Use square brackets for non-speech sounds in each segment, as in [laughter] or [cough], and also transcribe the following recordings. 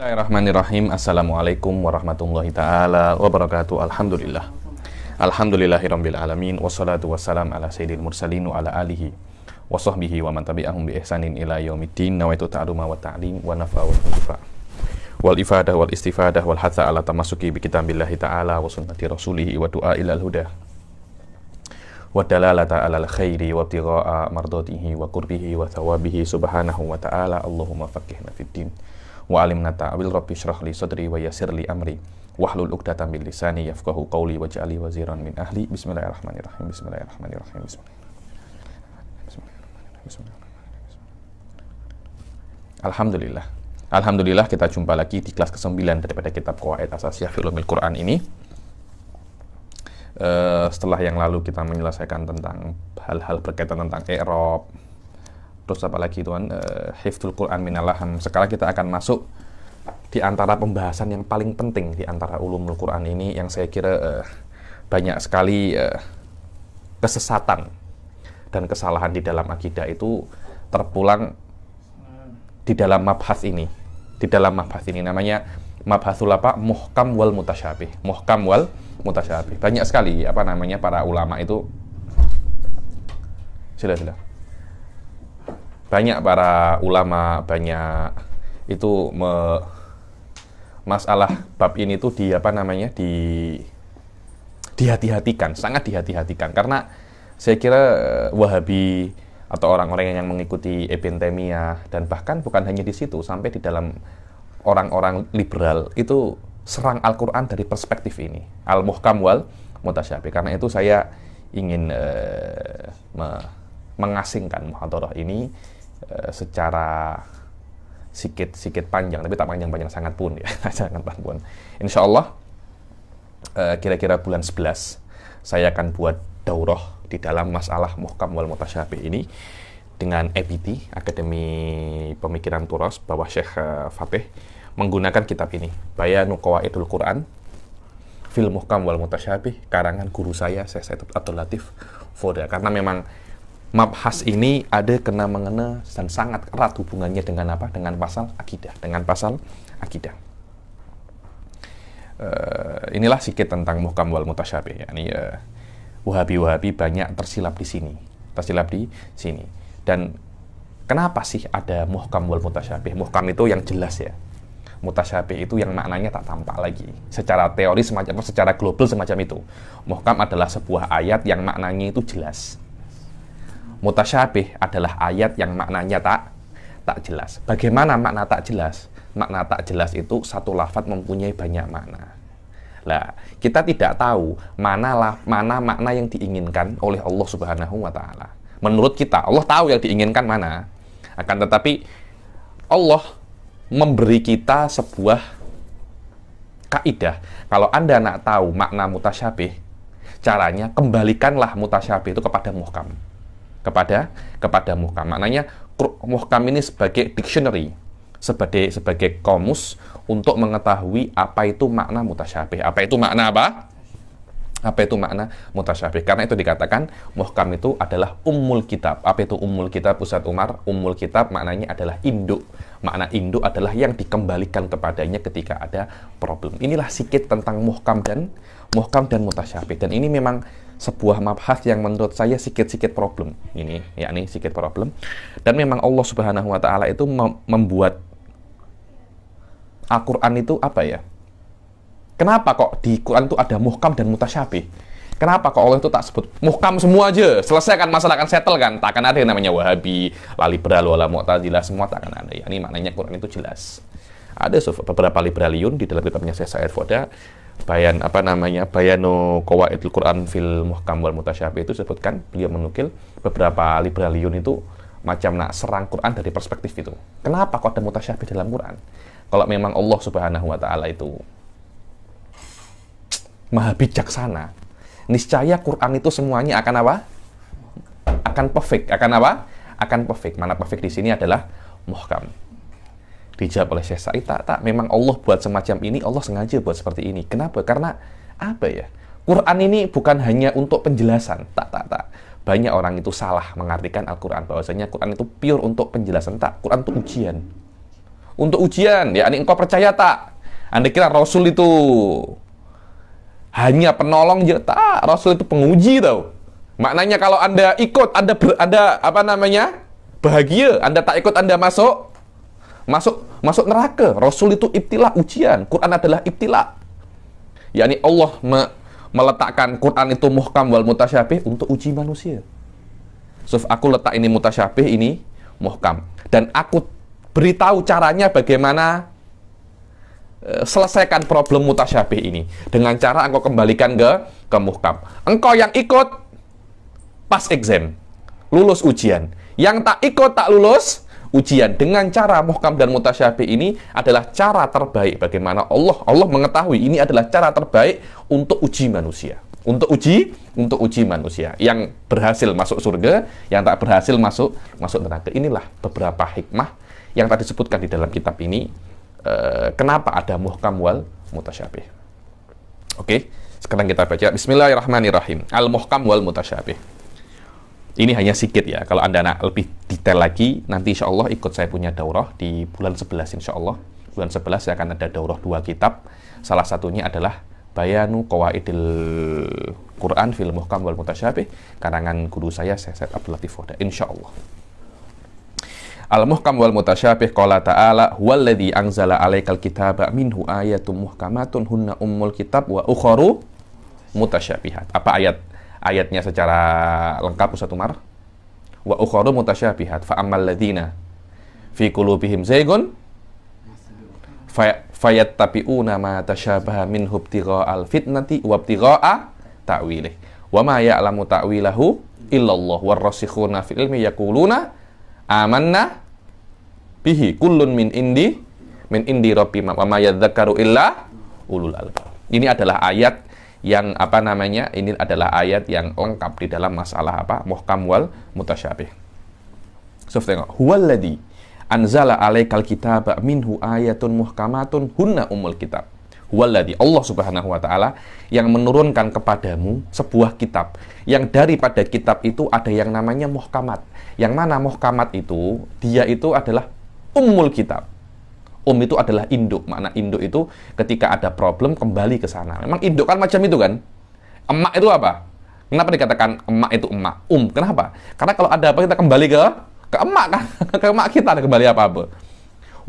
Bismillahirrahmanirrahim. Assalamualaikum warahmatullahi taala wabarakatuh. Alhamdulillah. Alhamdulillahirabbil alamin wassalatu wassalam ala sayyidil mursalin wa ala alihi wa sahbihi wa man tabi'ahum bi ihsanin ila yaumiddin. Nawaitu ta'luma wa ta'lim wa nafa wa tunfa. Wal ifadah wal istifadah wal hatha ala tamasuki bi kitabillahi ta'ala wa sunnati rasulih wa du'a ilal huda. Wa dalalata ala khairi wa ibtigha'a mardatihi wa qurbihi wa thawabihi subhanahu wa ta'ala. Allahumma faqihna fid din wa alimna ta'wil rabbi syrah li sadri wa yassir li amri. Wahlul 'uqdatam min lisani yafqahu qawli waj'ali waziran min ahli. Bismillahirrahmanirrahim. Bismillahirrahmanirrahim. Bismillahirrahmanirrahim. Alhamdulillah. Alhamdulillah kita jumpa lagi di kelas ke-9 daripada kitab Qawaid Asasiyah Filumil Quran ini. Uh, setelah yang lalu kita menyelesaikan tentang hal-hal berkaitan tentang i'rab terus apa lagi tuan uh, hifdzul Quran minalaham sekarang kita akan masuk di antara pembahasan yang paling penting di antara ulumul Quran ini yang saya kira uh, banyak sekali uh, kesesatan dan kesalahan di dalam akidah itu terpulang di dalam mabhas ini. Di dalam mabhas ini. Namanya mabhasul apa? Muhkam wal mutasyabih. Muhkam wal mutasyabih. Banyak sekali apa namanya para ulama itu. Sila sila banyak para ulama banyak itu me, masalah bab ini tuh di apa namanya di dihati-hatikan sangat dihati-hatikan. Karena saya kira eh, Wahabi atau orang-orang yang mengikuti Ibn dan bahkan bukan hanya di situ sampai di dalam orang-orang liberal itu serang Al-Qur'an dari perspektif ini. Al-muhkam wal mutasyabih karena itu saya ingin uh, me mengasingkan muhadarah ini Eh, secara sikit sikit panjang tapi tak panjang-panjang sangat pun ya. [laughs] Sangat pun. Insya Allah uh, kira-kira bulan 11 saya akan buat daurah di dalam masalah muhkam wal mutasyabih ini dengan EPT Akademi Pemikiran Turas bawah Syekh uh, Fatih menggunakan kitab ini. Bayanu Qawaidul Quran Fil Muhkam wal Mutasyabih karangan guru saya Syekh Abdul Latif Foda karena memang mabhas ini ada kena mengena dan sangat erat hubungannya dengan apa? Dengan pasal akidah, dengan pasal akidah. Uh, inilah sedikit tentang muhkam wal mutasyabih. Yani uh, wahabi-wahabi banyak tersilap di sini, tersilap di sini. Dan kenapa sih ada muhkam wal mutasyabih? Muhkam itu yang jelas ya. Mutasyabih itu yang maknanya tak tampak lagi. Secara teori semacam secara global semacam itu. Muhkam adalah sebuah ayat yang maknanya itu jelas mutasyabih adalah ayat yang maknanya tak tak jelas. Bagaimana makna tak jelas? Makna tak jelas itu satu lafat mempunyai banyak makna. Lah, kita tidak tahu mana lah, mana makna yang diinginkan oleh Allah Subhanahu wa taala. Menurut kita, Allah tahu yang diinginkan mana. Akan tetapi Allah memberi kita sebuah kaidah. Kalau Anda nak tahu makna mutasyabih, caranya kembalikanlah mutasyabih itu kepada muhkam kepada kepada muhkam. Maknanya muhkam ini sebagai dictionary, sebagai sebagai komus untuk mengetahui apa itu makna mutasyabih. Apa itu makna apa? Apa itu makna mutasyabih? Karena itu dikatakan muhkam itu adalah umul kitab. Apa itu umul kitab Ustaz Umar? Umul kitab maknanya adalah induk. Makna induk adalah yang dikembalikan kepadanya ketika ada problem. Inilah sedikit tentang muhkam dan muhkam dan mutasyabih. Dan ini memang sebuah mabhas yang menurut saya sikit-sikit problem ini yakni sikit problem dan memang Allah Subhanahu wa taala itu membuat Al-Qur'an itu apa ya kenapa kok di Quran itu ada muhkam dan mutasyabih Kenapa kok Allah itu tak sebut muhkam semua aja? Selesaikan masalah akan settle kan? Tak akan ada yang namanya Wahabi, liberal, wala Mu'tazilah semua tak akan ada. Ya, ini maknanya Quran itu jelas. Ada beberapa liberaliun di dalam kitabnya saya Said Foda bayan apa namanya bayanu qawaidul Quran fil muhkam wal mutasyabih itu disebutkan beliau menukil beberapa liberaliun itu macam nak serang Quran dari perspektif itu. Kenapa kok ada mutasyabih dalam Quran? Kalau memang Allah Subhanahu wa taala itu maha bijaksana, niscaya Quran itu semuanya akan apa? Akan perfect, akan apa? Akan perfect. Mana perfect di sini adalah muhkam Dijawab oleh Syekh Sa'id, tak, tak, memang Allah buat semacam ini, Allah sengaja buat seperti ini. Kenapa? Karena apa ya? Quran ini bukan hanya untuk penjelasan, tak, tak, tak. Banyak orang itu salah mengartikan Al-Quran, bahwasanya Quran itu pure untuk penjelasan, tak. Quran itu ujian. untuk ujian. Ya, ini engkau percaya tak? Anda kira Rasul itu hanya penolong ya tak? Rasul itu penguji tau. Maknanya kalau Anda ikut, Anda ber, Anda apa namanya? bahagia. Anda tak ikut, Anda masuk masuk masuk neraka. Rasul itu ibtila ujian. Quran adalah ibtila. yakni Allah me meletakkan Quran itu muhkam wal mutasyabih untuk uji manusia. So, aku letak ini mutasyabih, ini muhkam. Dan aku beritahu caranya bagaimana uh, selesaikan problem mutasyabih ini. Dengan cara engkau kembalikan ke, ke muhkam. Engkau yang ikut, pas exam. Lulus ujian. Yang tak ikut, tak lulus, ujian dengan cara muhkam dan mutasyabih ini adalah cara terbaik bagaimana Allah Allah mengetahui ini adalah cara terbaik untuk uji manusia. Untuk uji untuk uji manusia. Yang berhasil masuk surga yang tak berhasil masuk masuk neraka. Inilah beberapa hikmah yang tadi disebutkan di dalam kitab ini uh, kenapa ada muhkam wal mutasyabih oke sekarang kita baca. Bismillahirrahmanirrahim. Al muhkam wal mutasyabih ini hanya sedikit ya. Kalau Anda nak lebih detail lagi, nanti insya Allah ikut saya punya daurah di bulan 11 insya Allah. Bulan 11 saya akan ada daurah dua kitab. Salah satunya adalah Bayanu Qawaidil Quran fil Muhkam wal Mutasyabih karangan guru saya Syekh Abdul Latif Foda insya Allah. Al-Muhkam wal Mutasyabih qala ta'ala huwallazi anzala 'alaikal kitaba minhu ayatun muhkamatun hunna ummul kitab wa ukharu mutasyabihat. Apa ayat ayatnya secara lengkap Ustaz Umar. Wa ukharu mutasyabihat fa ammal ladzina fi qulubihim zaygun fayattabi'una ma tasyabaha min al fitnati wa ibtigha'a ta'wilih. Wa ma ya'lamu ta'wilahu illallah warrasikhuna fil ilmi yaquluna amanna bihi kullun min indi min indi rabbi wa ma yadzakaru illa ulul albab. Ini adalah ayat yang apa namanya ini adalah ayat yang lengkap di dalam masalah apa muhkam wal mutasyabih. So tengok huwallazi anzala alaikal kitab minhu ayatun muhkamatun hunna umul kitab. Huwallazi Allah Subhanahu wa taala yang menurunkan kepadamu sebuah kitab yang daripada kitab itu ada yang namanya muhkamat. Yang mana muhkamat itu dia itu adalah ummul kitab Om itu adalah induk. Makna induk itu ketika ada problem kembali ke sana. Memang induk kan macam itu kan. Emak itu apa? Kenapa dikatakan emak itu emak? Um, kenapa? Karena kalau ada apa kita kembali ke ke emak kan, [laughs] ke emak kita ada kembali apa-apa.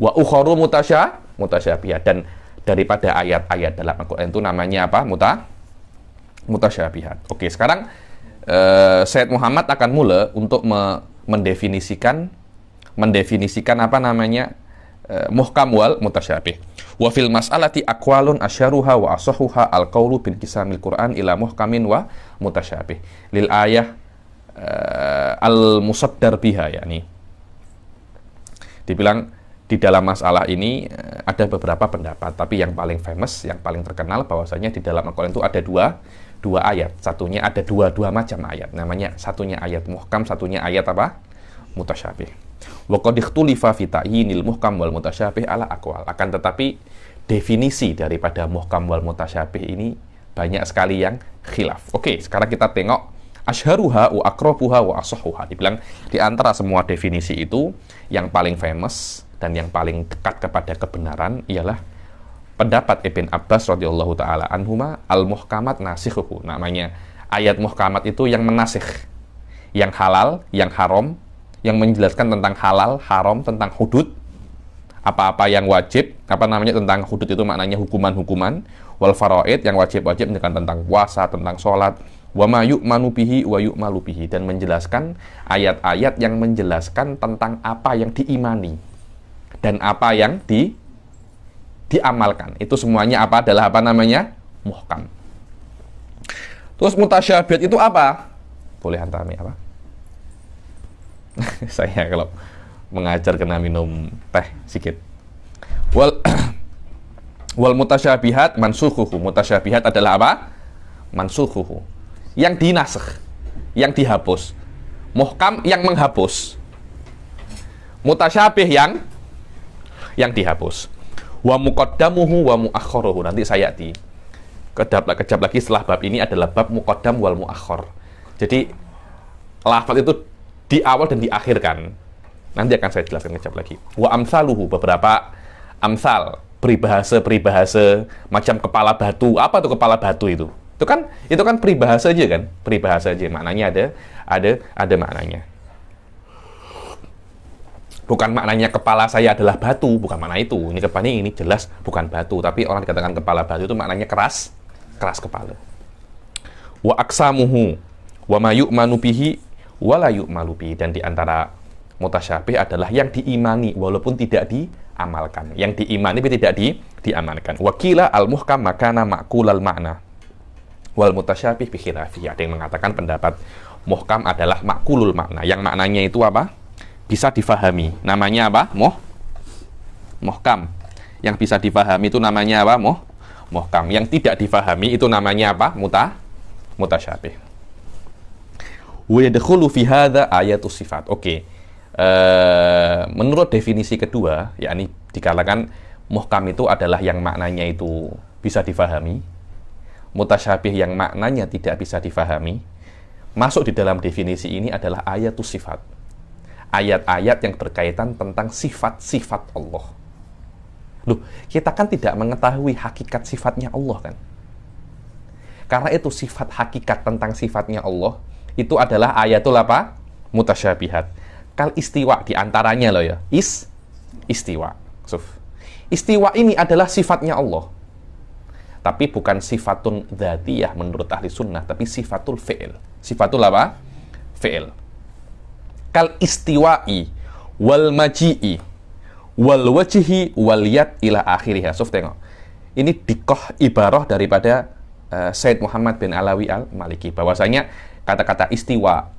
Wa ukharu mutasya, mutasyabihat dan daripada ayat-ayat dalam Al-Qur'an itu namanya apa? Muta mutasyabihat. Oke, sekarang uh, Said Muhammad akan mula untuk me mendefinisikan mendefinisikan apa namanya Eh, muhkam wal mutasyabih. Wa fil mas'alati aqwalun asyaruha wa asahuha al-qawlu bin kisamil Qur'an ila muhkamin wa mutasyabih. Lil ayah uh, al-musaddar biha yakni. Dibilang di dalam masalah ini uh, ada beberapa pendapat, tapi yang paling famous, yang paling terkenal bahwasanya di dalam Al-Qur'an itu ada dua dua ayat. Satunya ada dua dua macam ayat. Namanya satunya ayat muhkam, satunya ayat apa? Mutasyabih. Wa ikhtulifa fi ta'yinil muhkam wal mutasyabih ala aqwal. Akan tetapi definisi daripada muhkam wal mutasyabih ini banyak sekali yang khilaf. Oke, sekarang kita tengok asharuha wa akrabuha wa asahuha. Dibilang di antara semua definisi itu yang paling famous dan yang paling dekat kepada kebenaran ialah pendapat Ibn Abbas radhiyallahu taala anhuma al-muhkamat nasikhuhu. Namanya ayat muhkamat itu yang menasih yang halal, yang haram, yang menjelaskan tentang halal, haram, tentang hudud, apa-apa yang wajib, apa namanya tentang hudud itu maknanya hukuman-hukuman, wal faraid yang wajib-wajib menjelaskan tentang puasa, tentang sholat, wa ma yu'manu bihi wa yu'malu bihi dan menjelaskan ayat-ayat yang menjelaskan tentang apa yang diimani dan apa yang di diamalkan. Itu semuanya apa adalah apa namanya? muhkam. Terus mutasyabihat itu apa? Boleh antami apa? [laughs] saya kalau mengajar kena minum teh sedikit. Wal [clears throat] wal mutasyabihat mansukhuhu. Mutasyabihat adalah apa? Mansukhuhu. Yang dinasakh, yang dihapus. Muhkam yang menghapus. Mutasyabih yang yang dihapus. Wa muqaddamuhu wa muakhiruhu. Nanti saya di kejap, kejap lagi setelah bab ini adalah bab muqaddam wal muakhir. Jadi lafaz itu di awal dan diakhirkan. Nanti akan saya jelaskan kejap lagi. Wa amsaluhu beberapa amsal, peribahasa-peribahasa macam kepala batu. Apa tuh kepala batu itu? Itu kan itu kan peribahasa aja kan? Peribahasa aja. Maknanya ada ada ada maknanya. Bukan maknanya kepala saya adalah batu, bukan makna itu. Ini kepalanya ini jelas bukan batu, tapi orang dikatakan kepala batu itu maknanya keras, keras kepala. Wa aksamuhu wa ma yu'manu bihi wa la yu'malu bihi dan di antara mutasyabih adalah yang diimani walaupun tidak diamalkan. Yang diimani tapi tidak di, diamalkan. Wakila al-muhkam makana al makna. Wal mutasyabih bi khilafi. Ada yang mengatakan pendapat muhkam adalah makulul makna. Yang maknanya itu apa? Bisa difahami. Namanya apa? Muh muhkam. Yang bisa difahami itu namanya apa? Muh muhkam. Yang tidak difahami itu namanya apa? Muta mutasyabih. Wa yadkhulu fi hadza ayatus sifat. Oke. Uh, menurut definisi kedua, yakni dikatakan muhkam itu adalah yang maknanya itu bisa difahami, mutasyabih yang maknanya tidak bisa difahami, masuk di dalam definisi ini adalah ayatus sifat. Ayat-ayat yang berkaitan tentang sifat-sifat Allah. Loh, kita kan tidak mengetahui hakikat sifatnya Allah kan? Karena itu sifat hakikat tentang sifatnya Allah itu adalah ayatul apa? Mutasyabihat kal istiwa di antaranya loh ya. Is istiwa. Suf. Istiwa ini adalah sifatnya Allah. Tapi bukan sifatun dzatiyah menurut ahli sunnah, tapi sifatul fi'il. Sifatul apa? Fi'il. Kal istiwa'i wal maji'i wal wajhi wal yad ila akhirih. Suf tengok. Ini dikoh ibarah daripada uh, Said Muhammad bin Alawi al-Maliki bahwasanya kata-kata istiwa.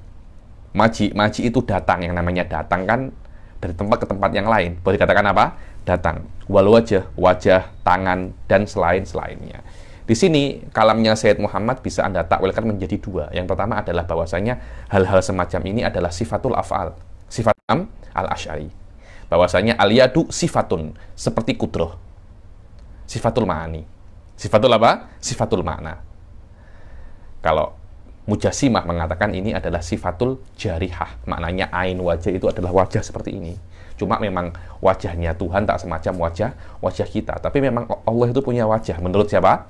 Maji maji itu datang yang namanya datang kan dari tempat ke tempat yang lain. Boleh dikatakan apa? Datang. Wal wajah wajah tangan dan selain selainnya di sini kalamnya Sayyid Muhammad bisa anda takwilkan menjadi dua. Yang pertama adalah bahwasanya hal-hal semacam ini adalah sifatul afal. Sifat am al ashari bahwasanya aliyadu sifatun seperti kudroh. Sifatul ma'ani. Sifatul apa? Sifatul makna. Kalau Mujasimah mengatakan ini adalah sifatul jarihah. Maknanya ain wajah itu adalah wajah seperti ini. Cuma memang wajahnya Tuhan tak semacam wajah wajah kita. Tapi memang Allah itu punya wajah. Menurut siapa?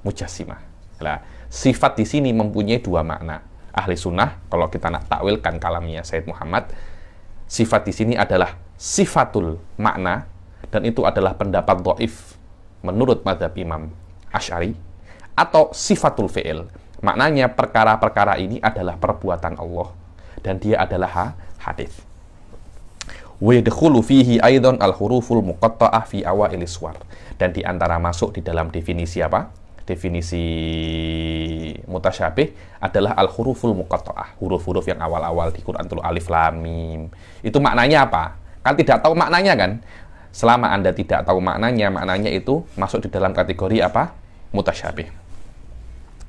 Mujasimah. Nah, sifat di sini mempunyai dua makna. Ahli sunnah, kalau kita nak takwilkan kalamnya Said Muhammad, sifat di sini adalah sifatul makna, dan itu adalah pendapat do'if menurut madhab Imam Ash'ari, atau sifatul fi'il, Maknanya perkara-perkara ini adalah perbuatan Allah dan dia adalah hadis. Fihi aidan al-huruful muqatta'ah fi awailis suwar. Dan di antara masuk di dalam definisi apa? Definisi mutasyabih adalah al-huruful muqatta'ah, huruf-huruf yang awal-awal di Quran itu alif lam mim. Itu maknanya apa? Kan tidak tahu maknanya kan? Selama Anda tidak tahu maknanya, maknanya itu masuk di dalam kategori apa? Mutasyabih.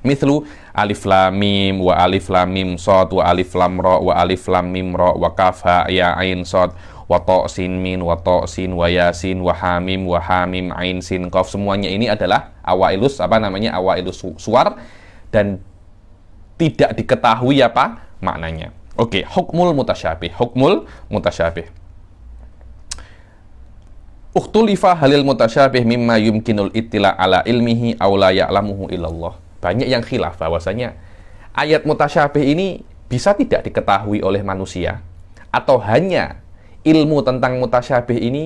Mithlu alif lam mim wa alif lam mim sod wa alif lam ra wa alif lam mim ra wa kaf ha ya ain sod wa to sin min wa to sin wa yasin wa hamim wa hamim ain sin qaf semuanya ini adalah awailus apa namanya awailus suar dan tidak diketahui apa maknanya. Oke, okay, hukmul mutasyabih. Hukmul mutasyabih. Uktulifa halil mutasyabih mimma yumkinul ittila ala ilmihi aw la ya'lamuhu illallah banyak yang khilaf bahwasanya ayat mutasyabih ini bisa tidak diketahui oleh manusia atau hanya ilmu tentang mutasyabih ini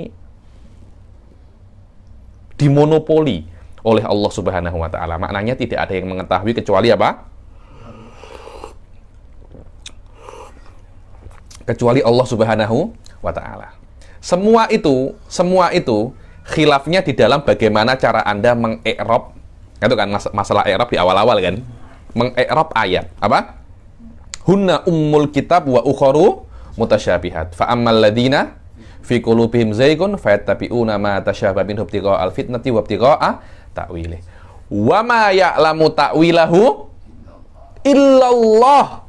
dimonopoli oleh Allah Subhanahu wa taala. Maknanya tidak ada yang mengetahui kecuali apa? Kecuali Allah Subhanahu wa taala. Semua itu, semua itu khilafnya di dalam bagaimana cara Anda mengikrab itu kan mas masalah i'rab di awal-awal kan. Mengi'rab ayat. Apa? Hunna ummul kitab wa ukharu mutasyabihat. Fa ammal ladina fi qulubihim zaygun fayattabi'una ma tasyabaha minhu ibtigha al-fitnati wa ibtigha ta'wilih. Wa ma ya'lamu ta'wilahu illallah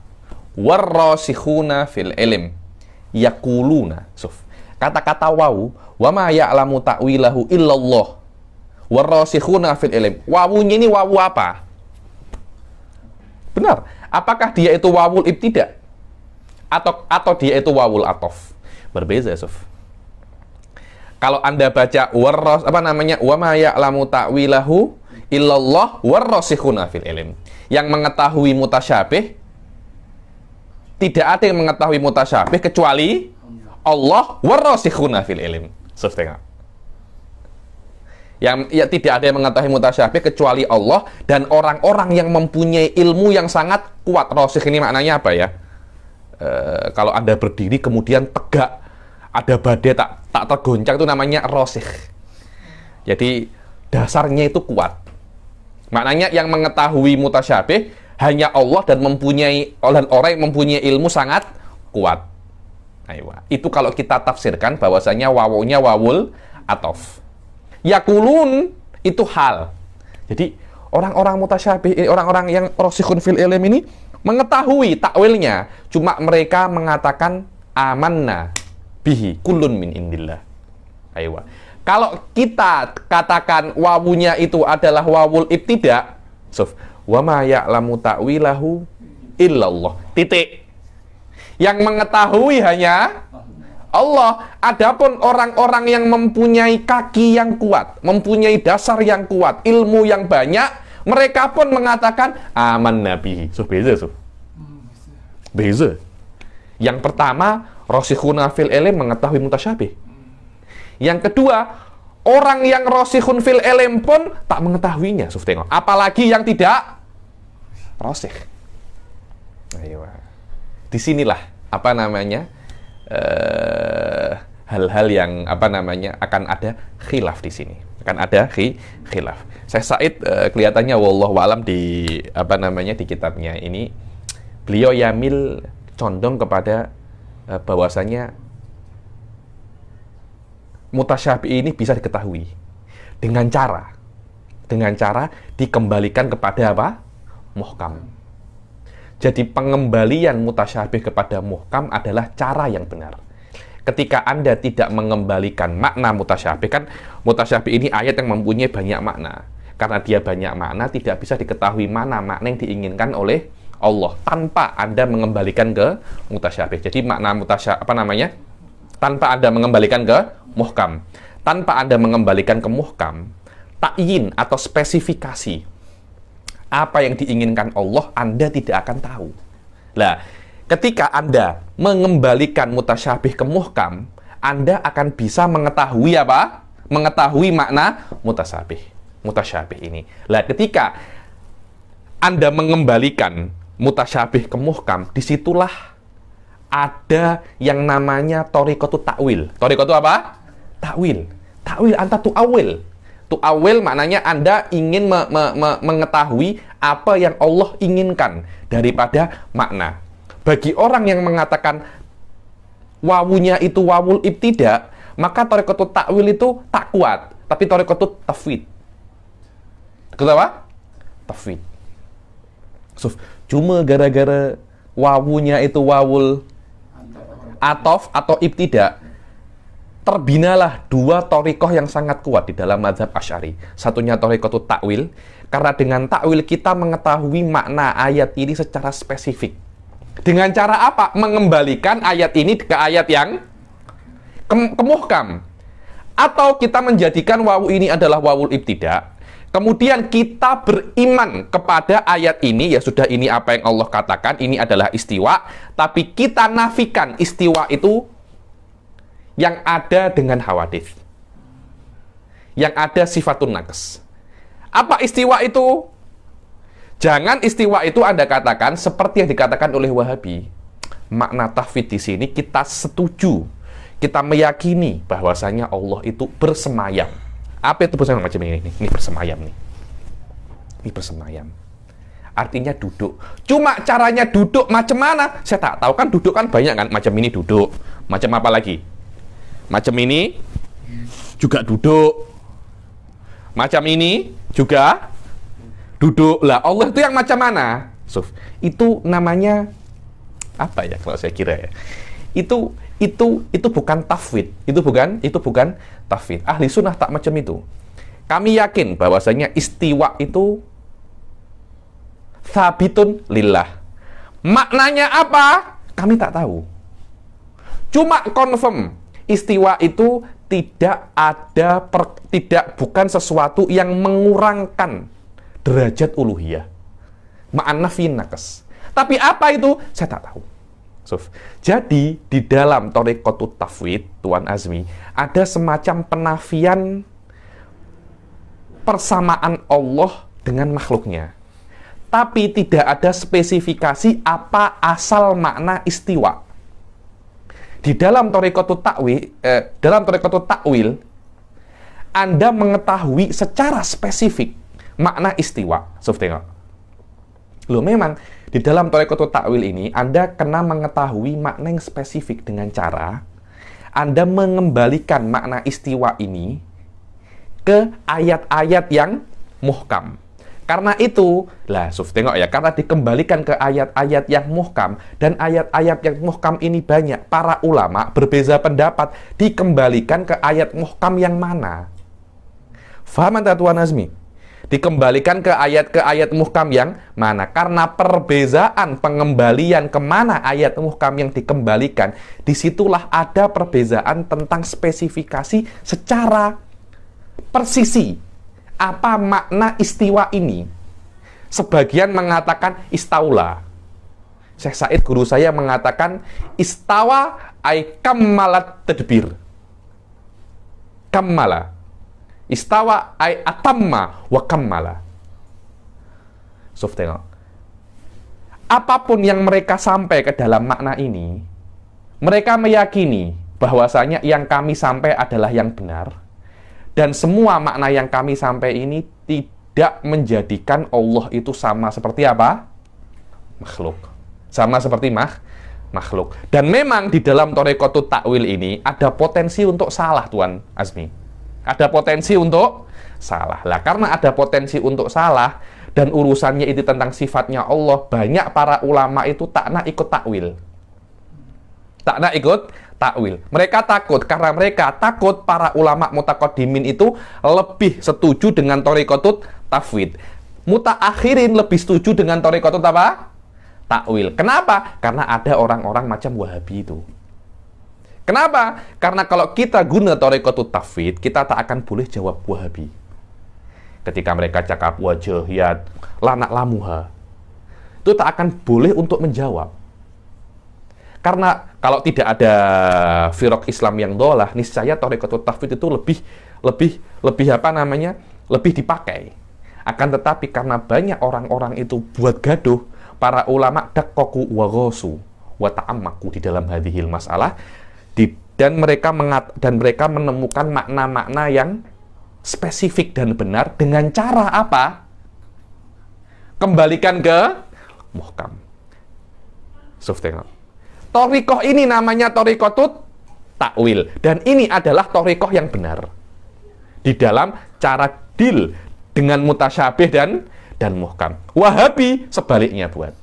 warrasikhuna fil ilm yaquluna. Suf. Kata-kata wau wa ma ya'lamu ta'wilahu illallah warasikhuna fil ilm. Wawunya ini wawu apa? Benar. Apakah dia itu wawul ibtida? Atau atau dia itu wawul atof? Berbeza, Yusuf. Kalau Anda baca warros apa namanya? Wa ma ya'lamu ta'wilahu illallah warrasikhuna fil ilm. Yang mengetahui mutasyabih tidak ada yang mengetahui mutasyabih kecuali Allah warrasikhuna fil ilm. Suf tengok. Yang ya tidak ada yang mengetahui mutasyabih kecuali Allah dan orang-orang yang mempunyai ilmu yang sangat kuat. Rasikh ini maknanya apa ya? E, kalau Anda berdiri kemudian tegak ada badai tak tak tergoncang itu namanya rosih. Jadi dasarnya itu kuat. Maknanya yang mengetahui mutasyabih hanya Allah dan mempunyai oleh orang yang mempunyai ilmu sangat kuat. Ayo, itu kalau kita tafsirkan bahwasanya wawunya wawul atof. Yakulun itu hal. Jadi orang-orang mutasyabih, eh, orang-orang yang rosikhun fil ilm ini mengetahui takwilnya, cuma mereka mengatakan amanna bihi kulun min indillah. Ayo. Kalau kita katakan wawunya itu adalah wawul ibtida, suf, wa ma ya'lamu ta'wilahu illallah. Titik. Yang mengetahui hanya Allah. Adapun orang-orang yang mempunyai kaki yang kuat, mempunyai dasar yang kuat, ilmu yang banyak, mereka pun mengatakan aman nabi. So beza so. Beza. Yang pertama Rosikhuna fil elim mengetahui mutasyabih. Yang kedua, orang yang rosikhun fil elim pun tak mengetahuinya. Suf tengok. Apalagi yang tidak rosih. Ayo. Di sinilah apa namanya eh, hal-hal yang apa namanya akan ada khilaf di sini. Akan ada khi, khilaf. Saya Said uh, kelihatannya wallahu alam di apa namanya di kitabnya ini beliau yamil condong kepada Eh, bahwasanya mutasyabih ini bisa diketahui dengan cara dengan cara dikembalikan kepada apa? muhkam. Jadi pengembalian mutasyabih kepada muhkam adalah cara yang benar. Ketika Anda tidak mengembalikan makna mutasyabih, kan mutasyabih ini ayat yang mempunyai banyak makna. Karena dia banyak makna, tidak bisa diketahui mana makna yang diinginkan oleh Allah tanpa Anda mengembalikan ke mutasyabih. Jadi makna mutasyabih apa namanya? Tanpa Anda mengembalikan ke muhkam. Tanpa Anda mengembalikan ke muhkam, takyin atau spesifikasi apa yang diinginkan Allah, Anda tidak akan tahu. Lah, ketika Anda mengembalikan mutasyabih ke muhkam, Anda akan bisa mengetahui apa? Mengetahui makna mutasyabih. Mutasyabih ini. Lah, ketika anda mengembalikan mutasyabih ke muhkam, di situlah ada yang namanya torikotu takwil. Torikotu apa? Takwil. Takwil anta tu awil. Tu awil maknanya Anda ingin me me me mengetahui apa yang Allah inginkan daripada makna. Bagi orang yang mengatakan wawunya itu wawul ibtidak, maka torikotu takwil itu tak kuat. Tapi torikotu tafwid. Kenapa? Tafwid. Suf, Cuma gara-gara wawunya itu wawul atof atau ibtidak, terbinalah dua torikoh yang sangat kuat di dalam mazhab Asyari. Satunya torikoh itu takwil, karena dengan takwil kita mengetahui makna ayat ini secara spesifik. Dengan cara apa? Mengembalikan ayat ini ke ayat yang ke kemuhkam. Atau kita menjadikan wawu ini adalah wawul ibtidak, Kemudian kita beriman kepada ayat ini, ya sudah ini apa yang Allah katakan, ini adalah istiwa, tapi kita nafikan istiwa itu yang ada dengan hawadith. Yang ada sifatun nakes. Apa istiwa itu? Jangan istiwa itu Anda katakan seperti yang dikatakan oleh Wahabi. Makna tahfid di sini kita setuju, kita meyakini bahwasanya Allah itu bersemayam apa itu bersemayam macam? Ini, ini bersemayam nih. Ini bersemayam. Artinya duduk. Cuma caranya duduk macam mana? Saya tak tahu kan duduk kan banyak kan. Macam ini duduk. Macam apa lagi? Macam ini juga duduk. Macam ini juga duduk. Lah Allah itu yang macam mana? Suf. Itu namanya apa ya kalau saya kira ya? Itu itu itu bukan tafwid, itu bukan itu bukan tafwid. Ahli sunnah tak macam itu. Kami yakin bahwasanya istiwa itu sabitun lillah. Maknanya apa? Kami tak tahu. Cuma confirm istiwa itu tidak ada per, tidak bukan sesuatu yang mengurangkan derajat uluhiyah. Ma'an nafi nakes. Tapi apa itu? Saya tak tahu. Suf. Jadi di dalam Torikotut Tafwid, Tuan Azmi, ada semacam penafian persamaan Allah dengan makhluknya. Tapi tidak ada spesifikasi apa asal makna istiwa. Di dalam Torikotut Takwil, eh, dalam Torikotut Takwil, Anda mengetahui secara spesifik makna istiwa. Suf tengok. Loh memang di dalam Torikotu Takwil ini, Anda kena mengetahui makna yang spesifik dengan cara Anda mengembalikan makna istiwa ini ke ayat-ayat yang muhkam. Karena itu, lah, Suf, tengok ya, karena dikembalikan ke ayat-ayat yang muhkam, dan ayat-ayat yang muhkam ini banyak, para ulama berbeza pendapat, dikembalikan ke ayat muhkam yang mana? Faham anda Tuan Azmi? dikembalikan ke ayat ke ayat muhkam yang mana karena perbezaan pengembalian ke mana ayat muhkam yang dikembalikan di situlah ada perbezaan tentang spesifikasi secara persisi apa makna istiwa ini? Sebagian mengatakan istaula. Syekh Said guru saya mengatakan istawa ay kammalat tadbir. Kammala. Istawa ay atamma wa kammala. Suf tengok. Apa pun yang mereka sampai ke dalam makna ini, mereka meyakini bahwasanya yang kami sampai adalah yang benar dan semua makna yang kami sampai ini tidak menjadikan Allah itu sama seperti apa? makhluk. Sama seperti mah makhluk. Dan memang di dalam Torekotut Takwil ini ada potensi untuk salah Tuan Azmi. Ada potensi untuk salah. Lah karena ada potensi untuk salah dan urusannya itu tentang sifatnya Allah, banyak para ulama itu tak nak ikut takwil. Tak nak ikut takwil. Mereka takut karena mereka takut para ulama mutakodimin itu lebih setuju dengan torikotut tafwid. Mutaakhirin lebih setuju dengan torikotut apa? Takwil. Kenapa? Karena ada orang-orang macam Wahabi itu. Kenapa? Karena kalau kita guna torikotut tafid, kita tak akan boleh jawab wahabi. Ketika mereka cakap wajah, ya, lanak lamuha. Itu tak akan boleh untuk menjawab. Karena kalau tidak ada firok Islam yang dolah, niscaya torikotut tafid itu lebih lebih lebih apa namanya lebih dipakai. Akan tetapi karena banyak orang-orang itu buat gaduh, para ulama dakkoku wagosu wa ta'ammaku di dalam hadihil masalah, di, dan mereka mengat, dan mereka menemukan makna-makna yang spesifik dan benar dengan cara apa? Kembalikan ke muhkam. Suf tengok. Torikoh ini namanya torikotut takwil. Dan ini adalah torikoh yang benar. Di dalam cara deal dengan mutasyabih dan dan muhkam. Wahabi sebaliknya buat.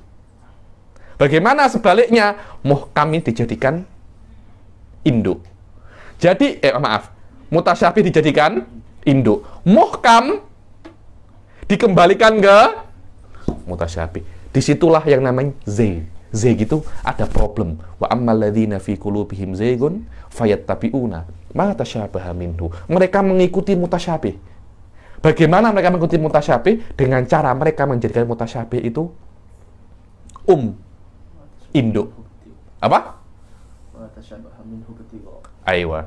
Bagaimana sebaliknya? Muhkam ini dijadikan induk. Jadi, eh maaf, mutasyabih dijadikan induk. Muhkam dikembalikan ke mutasyabih. Di situlah yang namanya Z. Z gitu ada problem. Wa ammal ladzina fi qulubihim zaygun fayattabi'una ma tasyabaha minhu. Mereka mengikuti mutasyabih. Bagaimana mereka mengikuti mutasyabih? Dengan cara mereka menjadikan mutasyabih itu um induk. Apa? Aywa.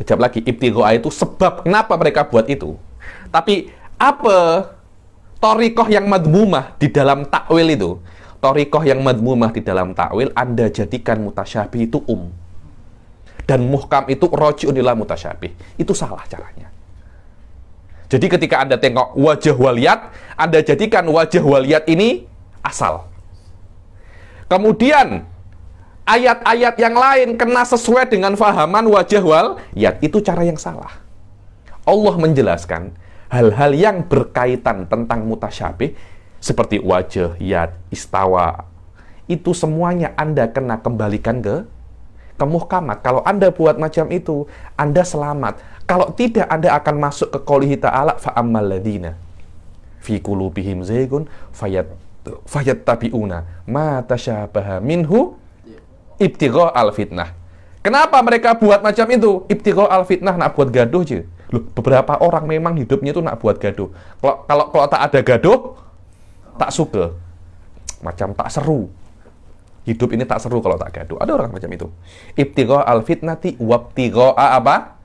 Kejap lagi, ibtigoa itu sebab kenapa mereka buat itu. Tapi apa torikoh yang madmumah di dalam takwil itu? Torikoh yang madmumah di dalam takwil, Anda jadikan mutasyabih itu um. Dan muhkam itu roji'un ila. Itu salah caranya. Jadi ketika Anda tengok wajah waliat, Anda jadikan wajah waliat ini asal. Kemudian ayat-ayat yang lain kena sesuai dengan fahaman wajah wal ya itu cara yang salah. Allah menjelaskan hal-hal yang berkaitan tentang mutasyabih seperti wajah, yad, istawa. Itu semuanya Anda kena kembalikan ke ke muhkamat. Kalau Anda buat macam itu, Anda selamat. Kalau tidak, Anda akan masuk ke qoulihi ta'ala fa'ammal ladina fi qulubihim zaygun fayat fayattabi'una ma tasyabaha minhu ibtigho al fitnah. Kenapa mereka buat macam itu? Ibtiqo al fitnah nak buat gaduh aja. Loh, beberapa orang memang hidupnya itu nak buat gaduh. Kalau kalau kalau tak ada gaduh, tak suka. Macam tak seru. Hidup ini tak seru kalau tak gaduh. Ada orang macam itu. Ibtiqo al fitnati wabtiqo apa?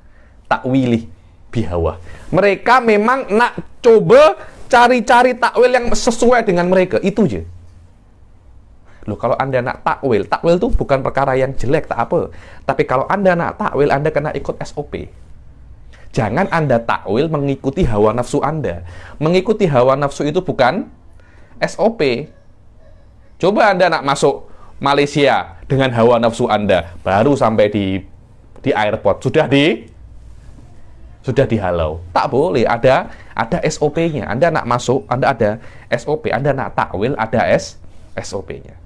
Takwili bihawa. Mereka memang nak coba cari-cari takwil yang sesuai dengan mereka. Itu aja. Loh, kalau Anda nak takwil, takwil itu bukan perkara yang jelek, tak apa. Tapi kalau Anda nak takwil, Anda kena ikut SOP. Jangan Anda takwil mengikuti hawa nafsu Anda. Mengikuti hawa nafsu itu bukan SOP. Coba Anda nak masuk Malaysia dengan hawa nafsu Anda, baru sampai di di airport sudah di sudah dihalau. Tak boleh, ada ada SOP-nya. Anda nak masuk, Anda ada SOP. Anda nak takwil, ada S SOP-nya.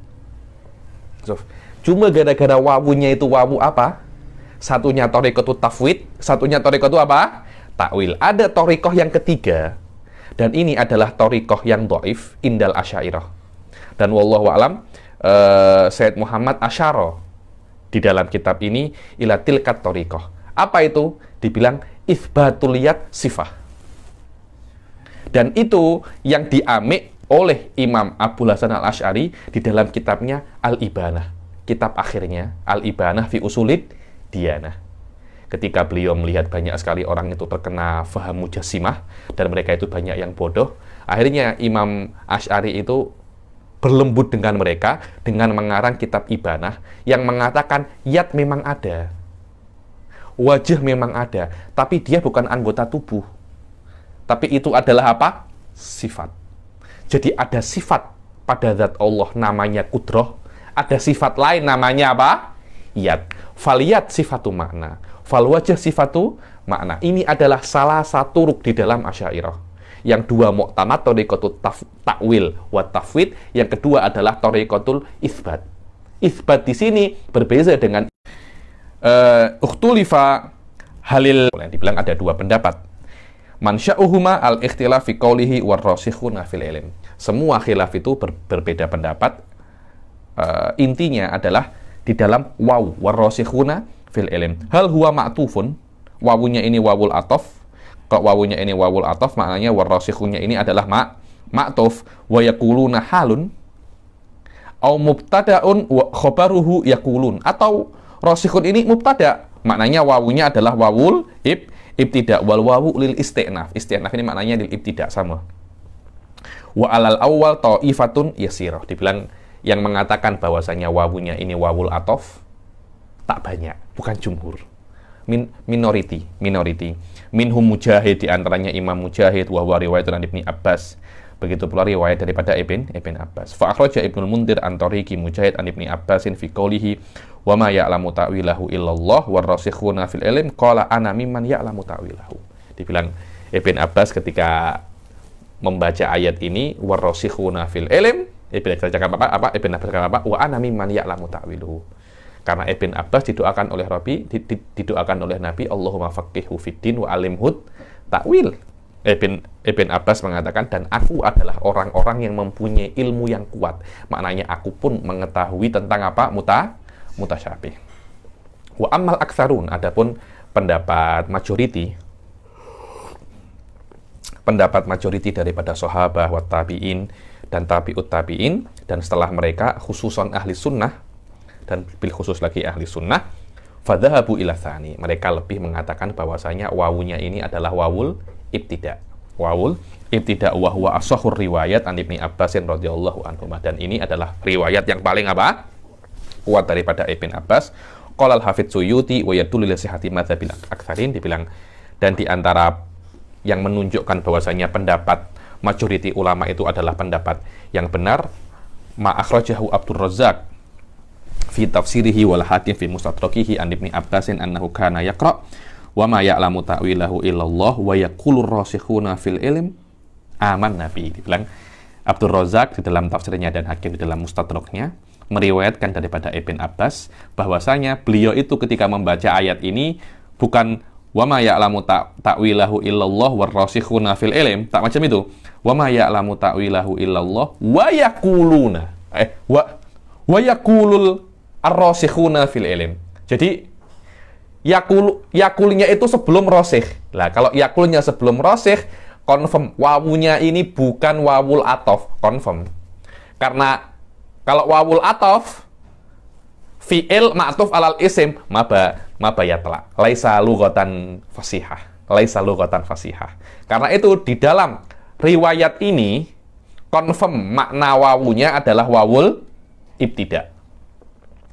Cuma gara-gara wawunya itu wawu apa? Satunya torikotu tafwid, satunya torikotu apa? Takwil. Ada torikoh yang ketiga, dan ini adalah torikoh yang doif, indal asyairah. Dan wallahu alam, uh, Sayyid Muhammad Asyaro di dalam kitab ini ila tilkat torikoh. Apa itu? Dibilang isbatuliyat sifah. Dan itu yang diamik oleh Imam Abu Hasan al-Ash'ari di dalam kitabnya Al-Ibanah kitab akhirnya Al-Ibanah fi Usulid Diyanah. Ketika beliau melihat banyak sekali orang itu terkena faham mujassimah dan mereka itu banyak yang bodoh, akhirnya Imam Ash'ari itu berlembut dengan mereka dengan mengarang kitab Ibanah yang mengatakan yat memang ada. Wajah memang ada, tapi dia bukan anggota tubuh. Tapi itu adalah apa? Sifat. Jadi ada sifat pada zat Allah namanya kudroh, ada sifat lain namanya apa? Yat. Faliyat sifatu makna. Fal wajah sifatu makna. Ini adalah salah satu ruk di dalam asyairah. Yang dua mu'tamad torikotul takwil wa tafwid. Yang kedua adalah torikotul isbat. Isbat di sini berbeza dengan uh, ukhtulifa halil yang dibilang ada dua pendapat. Mansya'uhuma al-ikhtilaf fi qawlihi war rasikhuna fil ilm. Semua khilaf itu ber berbeda pendapat uh, intinya adalah di dalam waw warosikhuna fil ilm. Hal huwa ma'tufun, wawunya ini wawul atof, kalau wawunya ini wawul atof, maknanya warosikhunnya ini adalah ma' ma'tuf, wa yakuluna halun, au mubtada'un wa khobaruhu yakulun. Atau rosikhun ini mubtada, maknanya wawunya adalah wawul ib, ibtidak, wal wawu lil isti'naf. Isti'naf ini maknanya lil ibtidak, sama. Wa alal awal ta'ifatun yasirah. Dibilang yang mengatakan bahwasanya wawunya ini wawul atof tak banyak, bukan jumhur. Min, minority, minority. Minhum mujahid di antaranya Imam Mujahid wa huwa riwayatun an Ibni Abbas. Begitu pula riwayat daripada Ibn Ibn Abbas. Fa akhraja Ibnu Mundir an tariqi Mujahid an Ibni Abbasin fi qawlihi wa ma ya'lamu ta'wilahu illallah war rasikhuna fil ilm qala ana mimman ya'lamu ta'wilahu. Dibilang Ibn Abbas ketika membaca ayat ini war rasikhuna fil ilm Ibn Abbas apa? Apa? Ibn Abbas apa? Wa ana mimman ya'lamu ta'wiluhu. Karena Ibn Abbas didoakan oleh Rabbi, didoakan oleh Nabi, Allahumma faqihhu fiddin wa alimhud ta'wil. Ibn, Ibn Abbas mengatakan, dan aku adalah orang-orang yang mempunyai ilmu yang kuat. Maknanya aku pun mengetahui tentang apa? Muta, mutasyabih. Wa ammal aksarun, adapun pendapat majority, pendapat majority daripada sahabat wa tabi'in, dan tabi'ut tabi'in dan setelah mereka khususon ahli sunnah dan bil khusus lagi ahli sunnah fadhahabu ila thani. Mereka lebih mengatakan bahwasanya wawunya ini adalah wawul ibtida. Wawul ibtida wa huwa riwayat an Ibni Abbasin radhiyallahu anhu. Dan ini adalah riwayat yang paling apa? Kuat daripada Ibn Abbas. Qala al-hafidz Suyuti wa yadullu li sihhati madzabil aktsarin. Dibilang dan di antara yang menunjukkan bahwasanya pendapat majoriti ulama itu adalah pendapat yang benar ma'akhrajahu Abdul Razak fi tafsirihi wal hakim fi mustadrakihi an ibni Abbasin annahu kana yaqra wa ma ya'lamu ta'wilahu illallah wa yaqulur rasikhuna fil ilm. Aman nabi dibilang Abdul Razak di dalam tafsirnya dan hakim di dalam mustadraknya meriwayatkan daripada Ibn Abbas bahwasanya beliau itu ketika membaca ayat ini bukan wa ma ya'lamu ta'wilahu illallah war rasikhuna fil ilm tak macam itu. Wa ma ya'lamu ta'wilahu illallah wa yaquluna eh wa wa yaqulul ar-rasikhuna fil ilm. Jadi yakul yakulnya itu sebelum rosih. Lah kalau yakulnya sebelum rosih, confirm wawunya ini bukan wawul atof, confirm. Karena kalau wawul atof fi'il ma'tuf alal isim maba maba yatla laisa lughatan fasihah laisa lughatan fasihah karena itu di dalam riwayat ini confirm makna wawunya adalah wawul ibtida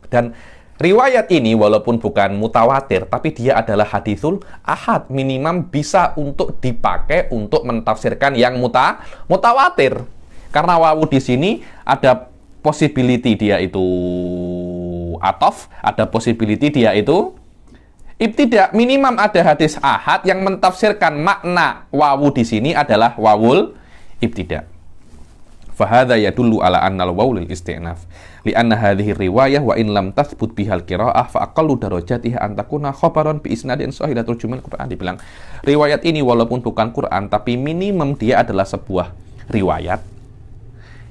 dan Riwayat ini walaupun bukan mutawatir, tapi dia adalah hadisul ahad. Minimum bisa untuk dipakai untuk mentafsirkan yang muta mutawatir. Karena wawu di sini ada possibility dia itu atof, ada possibility dia itu ibtidak. Minimum ada hadis ahad yang mentafsirkan makna wawu di sini adalah wawul ibtidak. Fahada yadullu ala annal wawu lil istinaf li'anna hadhihi riwayah wa in lam tathbut bihal qiraah fa aqallu darajatiha an takuna khabaran bi isnadin sahih. Turjuman Quran dibilang riwayat ini walaupun bukan Quran tapi minimum dia adalah sebuah riwayat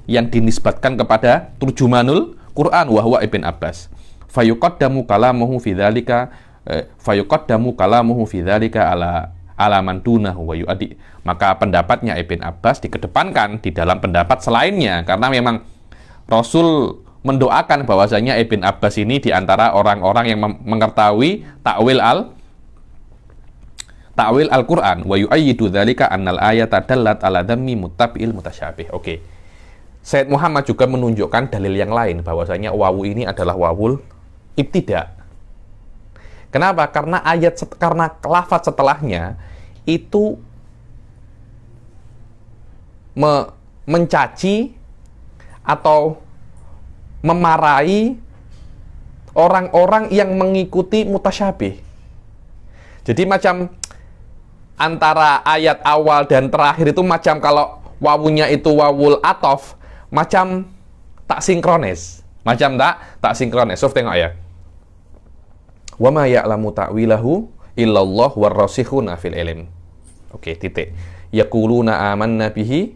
yang dinisbatkan kepada turjumanul Quran wa huwa Ibn Abbas. Fayuqaddamu kalamuhu fi dzalika eh, fayuqaddamu kalamuhu fi dzalika ala alaman dunahu wa yu'adi. Maka pendapatnya Ibn Abbas dikedepankan di dalam pendapat selainnya karena memang Rasul mendoakan bahwasanya Ibn Abbas ini di antara orang-orang yang mengetahui takwil al takwil Al-Qur'an wa yu'ayyidu dzalika annal ayata dallat ala dhammi muttabi'il mutasyabih. Oke. Said Muhammad juga menunjukkan dalil yang lain bahwasanya wawu ini adalah wawul ibtida. Kenapa? Karena ayat karena lafaz setelahnya itu me, mencaci atau memarahi orang-orang yang mengikuti mutasyabih. Jadi macam antara ayat awal dan terakhir itu macam kalau wawunya itu wawul atof, macam tak sinkronis. Macam tak tak sinkronis. So, tengok ya. Wa ma ya'lamu ta'wilahu illallah warrasikhuna fil ilm. Oke, titik. Yaquluna amanna bihi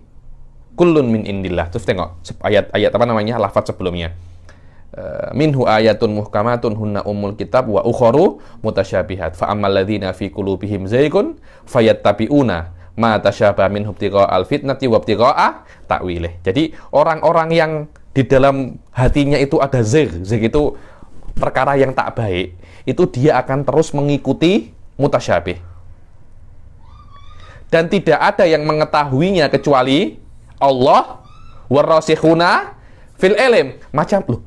kullun min indillah. Terus tengok ayat-ayat apa namanya? lafaz sebelumnya. Uh, minhu ayatun muhkamatun hunna ummul kitab wa ukharu mutasyabihat fa ammal ladzina fi qulubihim zaygun fayattabi'una ma tasyaba minhu al fitnati wa ibtigha'a ta'wilih. Jadi orang-orang yang di dalam hatinya itu ada zig, zig itu perkara yang tak baik, itu dia akan terus mengikuti mutasyabih. Dan tidak ada yang mengetahuinya kecuali Allah warasikhuna fil ilm. Macam loh.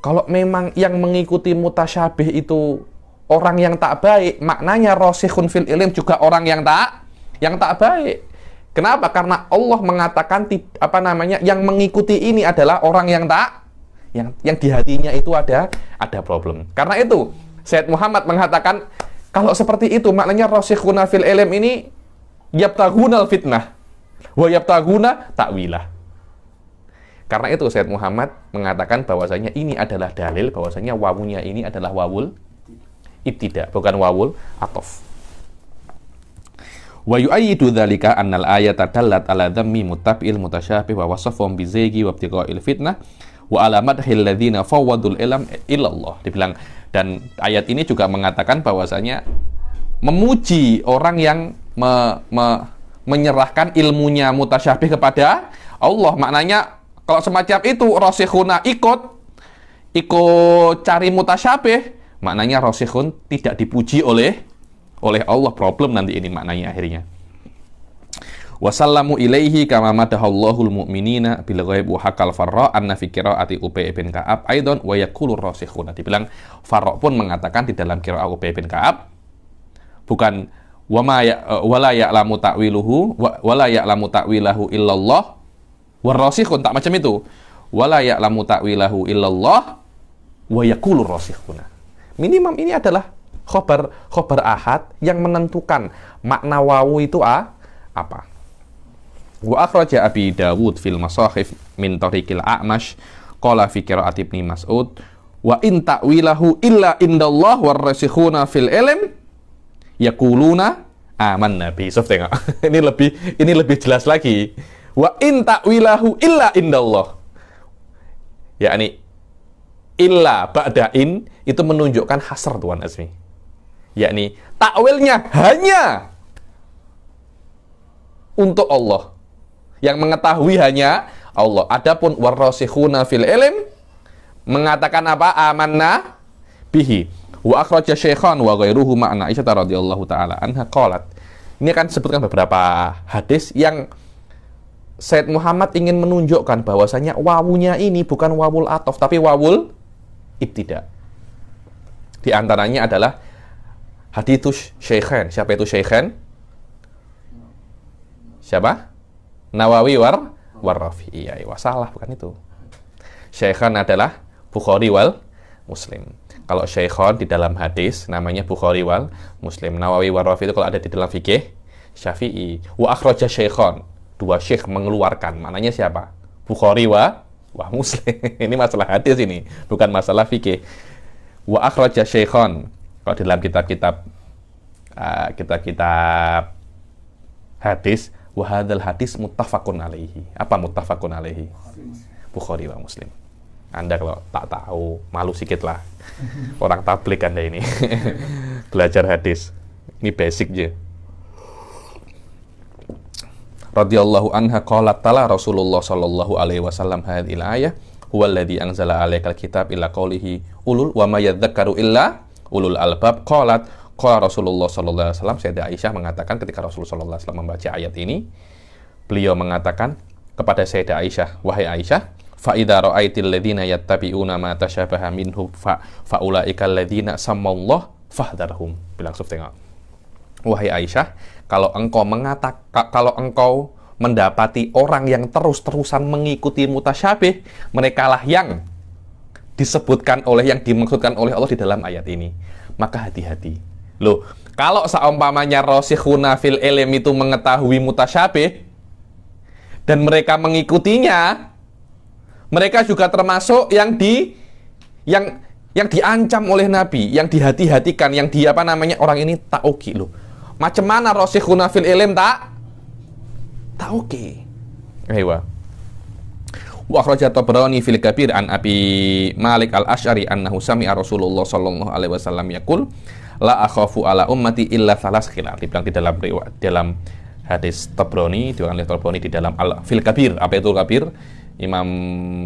Kalau memang yang mengikuti mutasyabih itu orang yang tak baik, maknanya rasikhun fil ilm juga orang yang tak yang tak baik. Kenapa? Karena Allah mengatakan apa namanya yang mengikuti ini adalah orang yang tak yang yang di hatinya itu ada ada problem. Karena itu Said Muhammad mengatakan kalau seperti itu maknanya rasikhuna fil ilm ini yabtagunal fitnah wa yabtaguna takwilah. Karena itu Said Muhammad mengatakan bahwasanya ini adalah dalil bahwasanya wawunya ini adalah wawul ibtida, bukan wawul atof. Wa yu'ayyidu dzalika annal ayata dallat ala dhammi muttabi'il mutasyabih wa wasafhum bizaygi wa ibtiqa'il fitnah wa ala madhil ladzina fawwadul ilm ilallah. Dibilang dan ayat ini juga mengatakan bahwasanya memuji orang yang me, me, menyerahkan ilmunya mutasyabih kepada Allah. Maknanya kalau semacam itu rosikhuna ikut ikut cari mutasyabih, maknanya rosikhun tidak dipuji oleh oleh Allah. Problem nanti ini maknanya akhirnya. Wasallamu ilaihi kama madahallahul mu'minina bil ghaib wa hakal farra anna fi qiraati Ubay bin Ka'ab aidan wa yaqulu rasikhuna. Dibilang Farra pun mengatakan di dalam qiraat Ubay bin Ka'ab bukan wama ya uh, wala ya'lamu ta'wiluhu wala ya'lamu ta'wilahu illallah. Warasikhun tak macam itu. Wala ya'lamu ta'wilahu illallah wa yaqulu rasikhuna minimum ini adalah khobar khobar ahad yang menentukan makna wawu itu a, apa? Wa akhraja abi dawud fil masahif min tariqil a'mash qala fi qira'at ibni mas'ud wa in ta'wilahu illa indallah warasikhuna fil ilm yakuluna aman nabi. So tengok. ini lebih ini lebih jelas lagi. Wa in ta'wilahu illa indallah. Ya ini illa ba'da in itu menunjukkan hasr Tuan Azmi. yakni takwilnya hanya untuk Allah. Yang mengetahui hanya Allah. Adapun warasikhuna fil ilm mengatakan apa? Amanna bihi. Wa akhraja syaikhan wa ghairuhu ma'na Aisyah radhiyallahu taala anha qalat. Ini akan sebutkan beberapa hadis yang Said Muhammad ingin menunjukkan bahwasanya wawunya ini bukan wawul atof tapi wawul ibtida. Di antaranya adalah hadits syaikhan. Siapa itu syaikhan? Siapa? Nawawi war warrafi. Iya, iya, salah bukan itu. Syaikhan adalah Bukhari wal Muslim. Kalau Syekhon di dalam hadis namanya Bukhari wal Muslim. Nawawi warrafi itu kalau ada di dalam fikih Syafi'i. Wa akhraja Syekhon dua syekh mengeluarkan. Maknanya siapa? Bukhari wa wah Muslim. [laughs] ini masalah hadis ini, bukan masalah fikih. Wa akhraja syaikhon. Kalau dalam kitab-kitab uh, kitab-kitab hadis, wa hadzal hadis muttafaqun alaihi. Apa muttafaqun alaihi? Bukhari wa Muslim. Anda kalau tak tahu, malu sikit lah. Orang tablik Anda ini. [laughs] Belajar hadis. Ini basic je radhiyallahu anha qalat tala Rasulullah sallallahu alaihi wasallam hadhil ayah huwa alladhi anzala alaikal kitab illa qawlihi ulul wa may yadhakkaru illa ulul albab qalat qala Rasulullah sallallahu alaihi wasallam Sayyidah Aisyah mengatakan ketika Rasulullah sallallahu alaihi wasallam membaca ayat ini beliau mengatakan kepada Sayyidah Aisyah wahai Aisyah fa idza ra'aitil ladzina yattabi'una ma tashabaha minhu fa faulaika alladzina sammallah fahdharhum bilang suf tengok wahai Aisyah kalau engkau mengatakan kalau engkau mendapati orang yang terus-terusan mengikuti mutasyabih, mereka lah yang disebutkan oleh yang dimaksudkan oleh Allah di dalam ayat ini. Maka hati-hati. Loh, kalau seumpamanya rosikhuna fil ilm itu mengetahui mutasyabih dan mereka mengikutinya, mereka juga termasuk yang di yang yang diancam oleh Nabi, yang dihati-hatikan, yang di apa namanya orang ini tak oke loh Macam mana rosikhuna fil ilim tak? Tak oke. Okay. Ewa. Wa akhraja Tabrani fil Kabir an Abi Malik Al-Asy'ari annahu sami'a Rasulullah sallallahu alaihi wasallam yaqul la akhafu ala ummati illa thalas khilal. Dibilang di dalam dalam hadis Tabrani, diwakilkan oleh Tabrani di dalam Al fil Kabir. Apa itu Kabir? Imam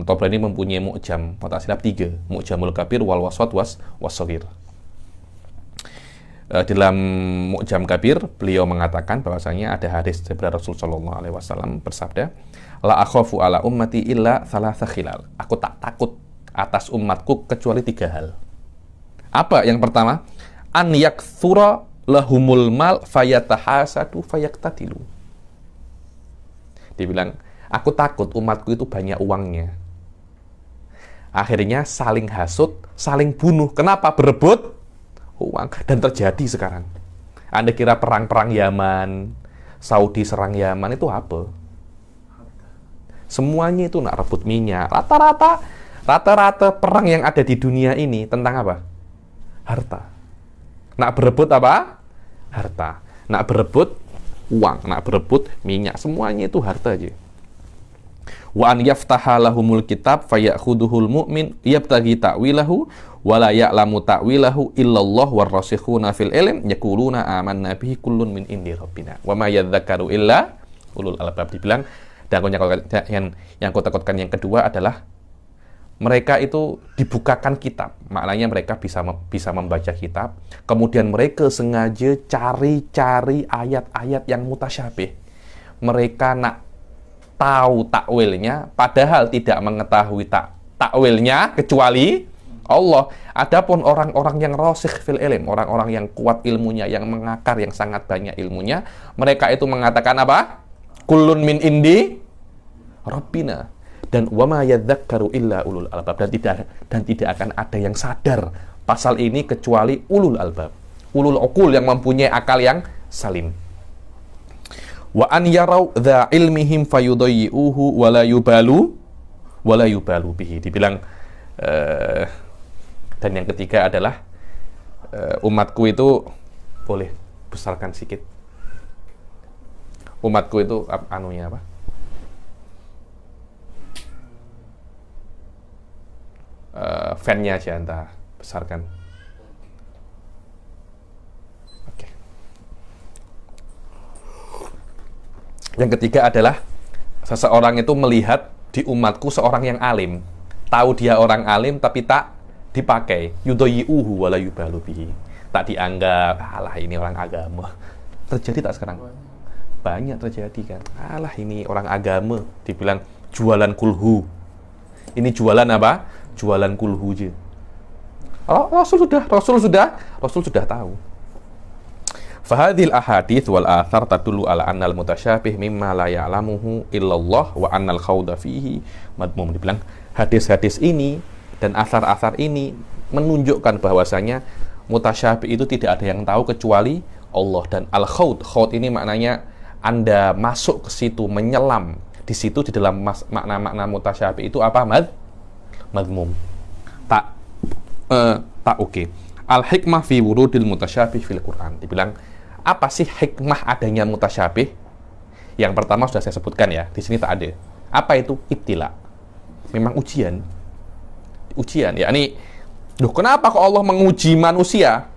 Tabrani mempunyai mu'jam, tak silap tiga. Mu'jamul Kabir wal waswat was wasawir. Uh, dalam Mu'jam Kabir beliau mengatakan bahwasanya ada hadis dari Rasul Shallallahu Alaihi Wasallam bersabda la akhafu ala ummati illa salah khilal. Aku tak takut atas umatku kecuali tiga hal. Apa yang pertama? An yakthura lahumul mal fayatahasadu fayaktatilu. Dia bilang aku takut umatku itu banyak uangnya akhirnya saling hasut saling bunuh kenapa berebut uang dan terjadi sekarang. Anda kira perang-perang Yaman, Saudi serang Yaman itu apa? Semuanya itu nak rebut minyak. Rata-rata rata-rata perang yang ada di dunia ini tentang apa? Harta. Nak berebut apa? Harta. Nak berebut uang, nak berebut minyak, semuanya itu harta aja. Wa an yaftaha lahumul kitab fayakhuduhul mu'min yabtagi ta'wilahu wala ya'lamu ta'wilahu illallah warrasikhuna fil ilm yaquluna amanna bihi kullun min indi rabbina wa ma yadzakaru illa ulul albab. Dibilang dan yang yang yang aku takutkan yang kedua adalah mereka itu dibukakan kitab. Maknanya mereka bisa bisa membaca kitab. Kemudian mereka sengaja cari-cari ayat-ayat yang mutasyabih. Mereka nak tahu takwilnya padahal tidak mengetahui tak takwilnya kecuali Allah. Adapun orang-orang yang rosikh fil ilm, orang-orang yang kuat ilmunya, yang mengakar, yang sangat banyak ilmunya, mereka itu mengatakan apa? Kulun min indi Rabbina. Dan wama yadzakkaru illa ulul albab. Dan tidak, dan tidak akan ada yang sadar pasal ini kecuali ulul albab. Ulul okul yang mempunyai akal yang salim. Wa an yarau dha ilmihim fayudayyi'uhu wala yubalu wala yubalu bihi. Dibilang uh, dan yang ketiga adalah uh, umatku itu boleh besarkan sedikit. Umatku itu anunya apa? Uh, fan-nya aja anda besarkan. Yang ketiga adalah seseorang itu melihat di umatku seorang yang alim. Tahu dia orang alim tapi tak dipakai. Yudoyi'uhu wala yubalu. Tak dianggap, alah ini orang agama. Terjadi tak sekarang? Banyak terjadi kan. Alah ini orang agama. Dibilang jualan kulhu. Ini jualan apa? Jualan kulhu je. Rasul sudah, Rasul sudah, Rasul sudah tahu. Fahadil ahadith wal athar tadulu ala annal mutasyabih mimma la ya'lamuhu illallah wa annal khawda fihi madmum. Dibilang hadis-hadis ini dan asar-asar ini menunjukkan bahwasanya mutasyabih itu tidak ada yang tahu kecuali Allah dan al khawd khawd ini maknanya Anda masuk ke situ menyelam di situ di dalam makna-makna mutasyabih itu apa mad madmum tak uh, tak oke okay. al hikmah fi wurudil mutasyabih fil Quran dibilang apa sih hikmah adanya mutasyabih? Yang pertama sudah saya sebutkan ya, di sini tak ada. Apa itu ibtila? Memang ujian. Ujian, ya ini Duh, kenapa kok Allah menguji manusia?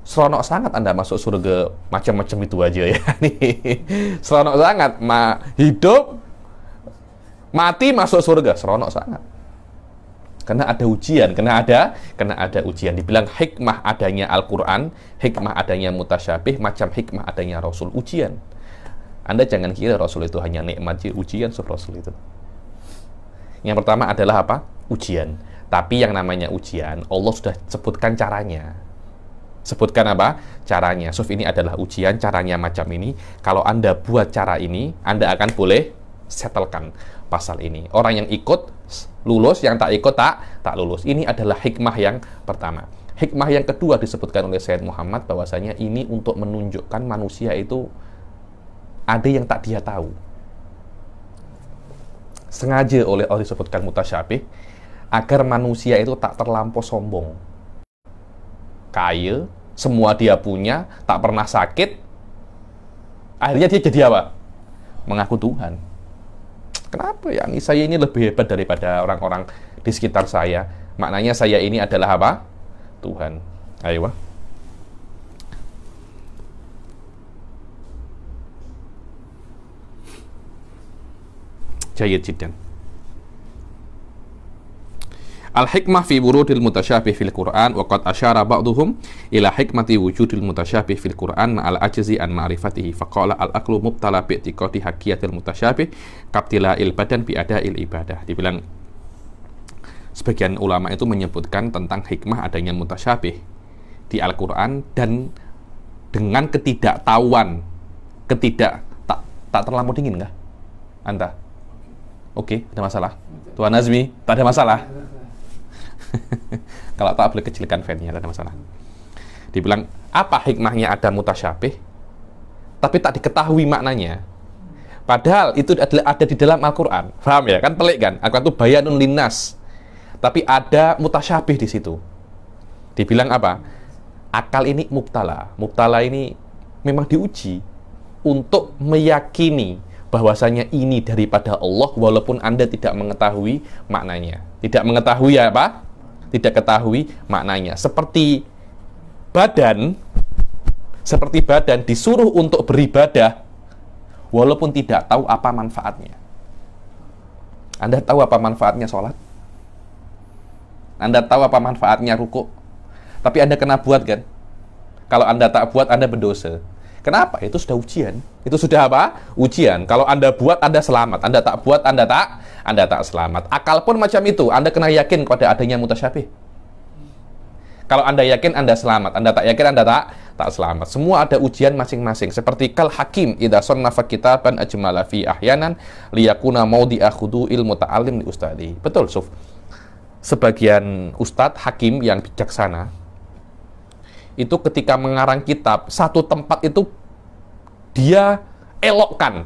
Seronok sangat Anda masuk surga macam-macam itu aja [laughs] ya. Seronok sangat. Ma hidup, mati masuk surga. Seronok sangat. Karena ada ujian, karena ada karena ada ujian. Dibilang hikmah adanya Al-Qur'an, hikmah adanya mutasyabih, macam hikmah adanya Rasul ujian. Anda jangan kira Rasul itu hanya nikmat, ujian sur Rasul itu. Yang pertama adalah apa? Ujian. Tapi yang namanya ujian, Allah sudah sebutkan caranya. Sebutkan apa? Caranya. Suf ini adalah ujian, caranya macam ini. Kalau Anda buat cara ini, Anda akan boleh settlekan pasal ini. Orang yang ikut lulus, yang tak ikut tak tak lulus. Ini adalah hikmah yang pertama. Hikmah yang kedua disebutkan oleh Sayyid Muhammad bahwasanya ini untuk menunjukkan manusia itu ada yang tak dia tahu. Sengaja oleh Allah disebutkan mutasyabih agar manusia itu tak terlampau sombong. Kaya, semua dia punya, tak pernah sakit. Akhirnya dia jadi apa? Mengaku Tuhan Kenapa ya? Saya ini lebih hebat daripada orang-orang di sekitar saya. Maknanya saya ini adalah apa? Tuhan. Ayo. Jayid jiddan. Al-hikmah fi wurudil mutasyabih fil Qur'an wa qad asyara ba'duhum ila hikmati wujudil mutasyabih fil Qur'an ma'al ajzi an ma'rifatihi. Faqala al-aqlu mubtala bi i'tiqadi hakiyatil mutasyabih kaptila il badan bi il ibadah. Dibilang sebagian ulama itu menyebutkan tentang hikmah adanya mutasyabih di Al-Qur'an dan dengan ketidaktahuan ketidak tak tak terlalu dingin enggak anda oke okay, ada masalah? Tuan Nazmi tak ada masalah [laughs] Kalau tak boleh kecilkan fan-nya, ada masalah. Dibilang, apa hikmahnya ada mutasyabih, tapi tak diketahui maknanya. Padahal itu adalah ada di dalam Al-Quran. Paham ya? Kan pelik kan? Al-Quran itu bayanun linnas. Tapi ada mutasyabih di situ. Dibilang apa? Akal ini mubtala. Mubtala ini memang diuji untuk meyakini bahwasanya ini daripada Allah walaupun Anda tidak mengetahui maknanya. Tidak mengetahui apa? Tidak ketahui maknanya. Seperti badan, seperti badan disuruh untuk beribadah, walaupun tidak tahu apa manfaatnya. Anda tahu apa manfaatnya sholat? Anda tahu apa manfaatnya ruku? Tapi Anda kena buat kan? Kalau Anda tak buat, Anda berdosa. Kenapa? Itu sudah ujian. Itu sudah apa? Ujian. Kalau Anda buat, Anda selamat. Anda tak buat, Anda tak Anda tak selamat. Akal pun macam itu. Anda kena yakin pada adanya mutasyabih. Kalau Anda yakin, Anda selamat. Anda tak yakin, Anda tak tak selamat. Semua ada ujian masing-masing. Seperti kal hakim idza sannafa kitaban ajmala fi ahyanan liyakuna maudi akhudu ilmu ta'alim li ustadi. Betul, Suf. Sebagian ustadz hakim yang bijaksana itu ketika mengarang kitab satu tempat itu dia elokkan.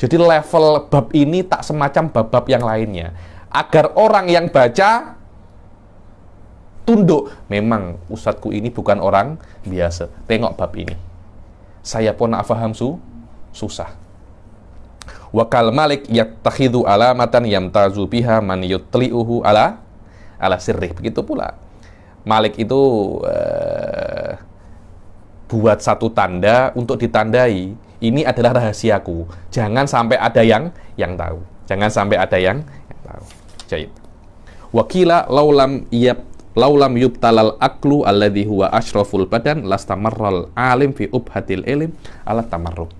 Jadi level bab ini tak semacam bab-bab yang lainnya. Agar orang yang baca tunduk. Memang ustadku ini bukan orang biasa. Tengok bab ini. Saya pun nak faham su, susah. Wakal malik yattakhidhu alamatan yamtazu biha man yutli'uhu ala ala sirrih. Begitu pula Malik itu uh, buat satu tanda untuk ditandai Ini adalah rahasiaku. Jangan sampai ada yang yang tahu. Jangan sampai ada yang, yang tahu. Jadi, wakila laulam yab laulam yubtalal aklu alladhi huwa ashraful badan lastamarral alim fi ubhatil ilim ala tamarrud.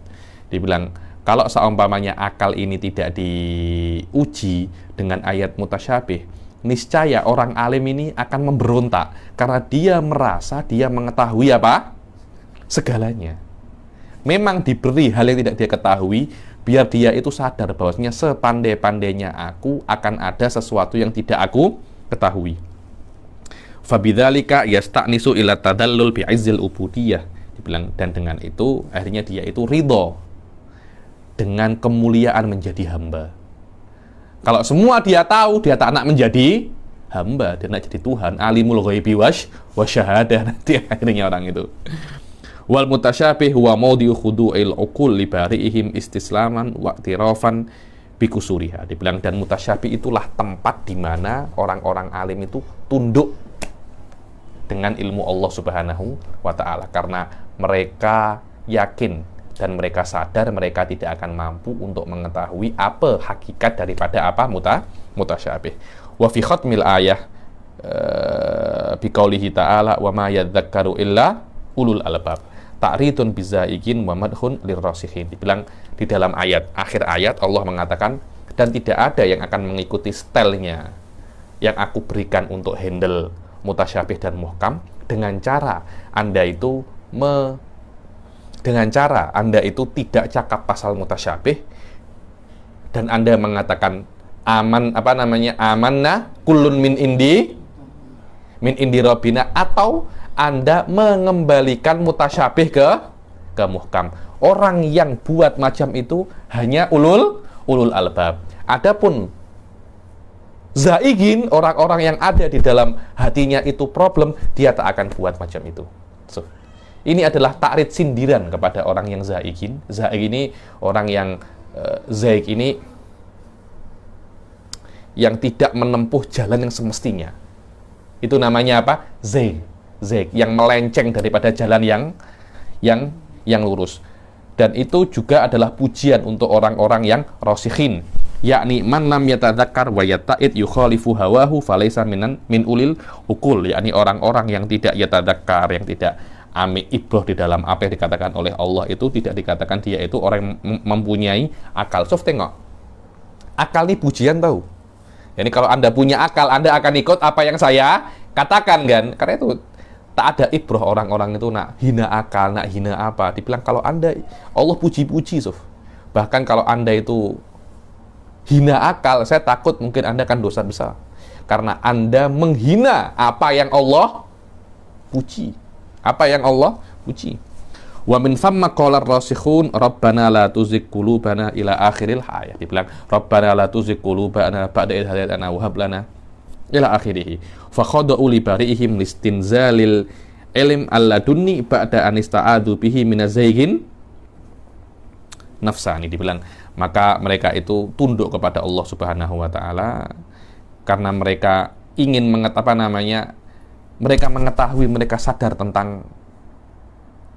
Dibilang kalau seumpamanya akal ini tidak diuji dengan ayat mutasyabih, niscaya orang alim ini akan memberontak karena dia merasa dia mengetahui apa? segalanya. Memang diberi hal yang tidak dia ketahui biar dia itu sadar bahwasanya sepandai-pandainya aku akan ada sesuatu yang tidak aku ketahui. Fabidzalika yasta'nisu ila tadallul bi'izzil ubudiyah. Dibilang dan dengan itu akhirnya dia itu ridho dengan kemuliaan menjadi hamba. Kalau semua dia tahu, dia tak nak menjadi hamba, dia nak jadi Tuhan, alimul ghaibi wash wasyahadah [laughs] nanti akhirnya orang itu. Wal mutasyabih huwa maudi'u khudu'il uqul li istislaman wa tirafan bikusuriha. Dibilang dan mutasyabih itulah tempat di mana orang-orang alim itu tunduk dengan ilmu Allah Subhanahu wa taala karena mereka yakin dan mereka sadar mereka tidak akan mampu untuk mengetahui apa hakikat daripada apa muta mutasyabih. Wa fi khatmil ayah uh, biqaulihi ta'ala wa ma yadzakkaru illa ulul albab. Ta'ridun bizaikin wa madhun lirrasihin. Dibilang di dalam ayat akhir ayat Allah mengatakan dan tidak ada yang akan mengikuti stylenya yang aku berikan untuk handle mutasyabih dan muhkam dengan cara Anda itu me, dengan cara Anda itu tidak cakap pasal mutasyabih dan Anda mengatakan aman apa namanya amanna kulun min indi min indi robina atau Anda mengembalikan mutasyabih ke ke muhkam. Orang yang buat macam itu hanya ulul ulul albab. Adapun zaigin orang-orang yang ada di dalam hatinya itu problem dia tak akan buat macam itu. So, ini adalah takrit sindiran kepada orang yang zaigin. Zaig ini orang yang uh, zaig ini yang tidak menempuh jalan yang semestinya. Itu namanya apa? Zaig zaig yang melenceng daripada jalan yang yang yang lurus dan itu juga adalah pujian untuk orang-orang yang rosikhin yakni man lam yatadzakkar wa yata'id yukhalifu hawahu falaysa minan min ulil ukul yakni orang-orang yang tidak yatadzakkar yang tidak amik ibroh di dalam apa yang dikatakan oleh Allah itu tidak dikatakan dia itu orang yang mempunyai akal. Sof tengok. Akal ini pujian tahu. Jadi kalau Anda punya akal, Anda akan ikut apa yang saya katakan kan. Karena itu tak ada ibroh orang-orang itu nak hina akal, nak hina apa. Dibilang kalau Anda Allah puji-puji, Sof. Bahkan kalau Anda itu hina akal, saya takut mungkin Anda akan dosa besar. Karena Anda menghina apa yang Allah puji. Apa yang Allah puji. Wa min thamma qala rasikhun rabbana la tuzigh qulubana ila akhiril hayat. Dibilang rabbana la tuzigh qulubana ba'da idh hadaytana wa hab lana ila akhirih. Khada'u li bari'ihim listinzalil ilm alladunni ba'da anista'adu bihi minazaygin nafsani dibilang maka mereka itu tunduk kepada Allah Subhanahu wa taala karena mereka ingin menget apa namanya mereka mengetahui mereka sadar tentang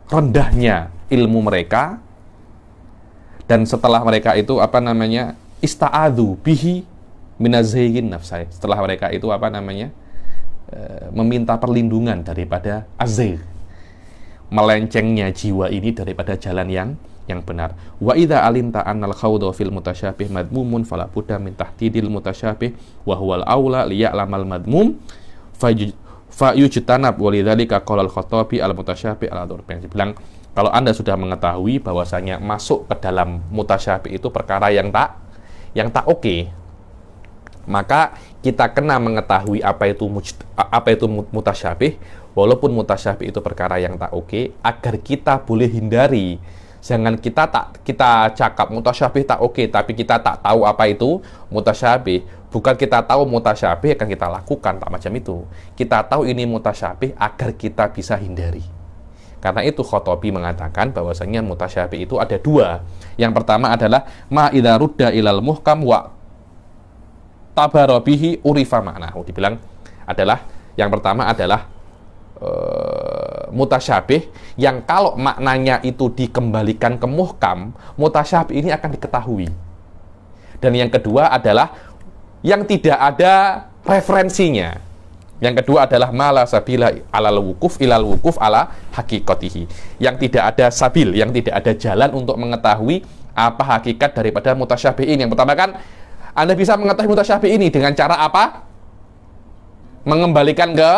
rendahnya ilmu mereka dan setelah mereka itu apa namanya ista'adu bihi minazayyin nafsai setelah mereka itu apa namanya e, meminta perlindungan daripada azir melencengnya jiwa ini daripada jalan yang yang benar. Wa idza alimta annal khawda fil mutasyabih madmumun fala budda min tahdidil mutasyabih wa huwal aula liya'lamal madmum fa yujtanab walidzalika qala al-Khattabi al-mutasyabih al-Durban. Dibilang kalau Anda sudah mengetahui bahwasanya masuk ke dalam mutasyabih itu perkara yang tak yang tak oke, okay, maka kita kena mengetahui apa itu apa itu mutasyabih walaupun mutasyabih itu perkara yang tak oke okay, agar kita boleh hindari Jangan kita tak kita cakap mutasyabih tak oke, okay, tapi kita tak tahu apa itu mutasyabih. Bukan kita tahu mutasyabih akan kita lakukan tak macam itu. Kita tahu ini mutasyabih agar kita bisa hindari. Karena itu Khotobi mengatakan bahwasanya mutasyabih itu ada dua. Yang pertama adalah ma rudda ilal muhkam wa tabarobihi urifa maknahu. Dibilang adalah yang pertama adalah uh, mutasyabih yang kalau maknanya itu dikembalikan ke muhkam, mutasyabih ini akan diketahui. Dan yang kedua adalah yang tidak ada referensinya. Yang kedua adalah mala sabila alal wukuf ilal wukuf ala hakikotihi. Yang tidak ada sabil, yang tidak ada jalan untuk mengetahui apa hakikat daripada mutasyabih ini. Yang pertama kan Anda bisa mengetahui mutasyabih ini dengan cara apa? Mengembalikan ke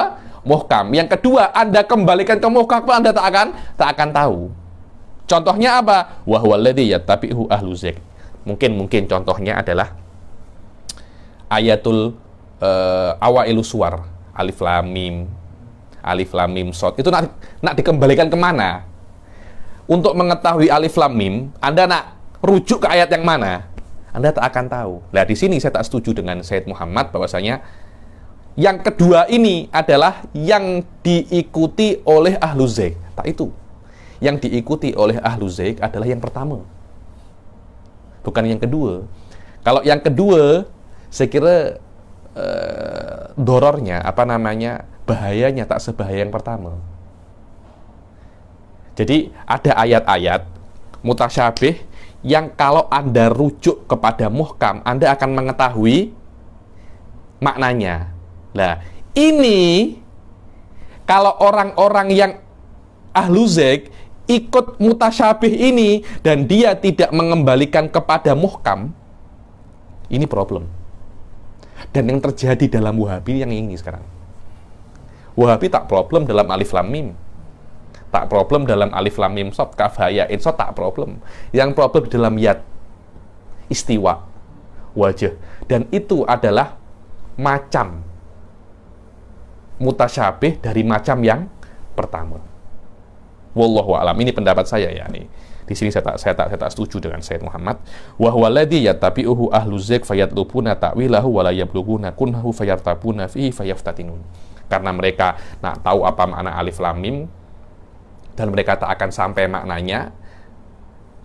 muhkam. Yang kedua, Anda kembalikan ke muhkam, Anda tak akan tak akan tahu. Contohnya apa? Wa huwa alladhi ahlu zik. Mungkin mungkin contohnya adalah ayatul uh, awailu suar, alif lam mim, alif lam mim sod. Itu nak nak dikembalikan ke mana? Untuk mengetahui alif lam mim, Anda nak rujuk ke ayat yang mana? Anda tak akan tahu. Nah, di sini saya tak setuju dengan Said Muhammad bahwasanya yang kedua ini adalah yang diikuti oleh ahlu zaik. Tak itu. Yang diikuti oleh ahlu zaik adalah yang pertama. Bukan yang kedua. Kalau yang kedua, saya kira uh, dorornya, apa namanya, bahayanya tak sebahaya yang pertama. Jadi ada ayat-ayat mutasyabih yang kalau Anda rujuk kepada muhkam, Anda akan mengetahui maknanya. Nah, ini kalau orang-orang yang ahlu zek ikut mutasyabih ini dan dia tidak mengembalikan kepada muhkam, ini problem. Dan yang terjadi dalam Wahabi yang ini sekarang. Wahabi tak problem dalam alif lam mim. Tak problem dalam alif lam mim sot, kaf haya insot tak problem. Yang problem dalam yat istiwa wajah dan itu adalah macam mutasyabih dari macam yang pertama. Wallahu a'lam. Ini pendapat saya ya nih. Di sini saya tak saya tak saya tak setuju dengan Said Muhammad. Wa huwa ladzi yattabi'uhu ahlu zik fayatlubuna ta'wilahu wa la yablughuna kunhu fayartabuna fihi fayaftatinun. Karena mereka nak tahu apa makna alif lam mim dan mereka tak akan sampai maknanya.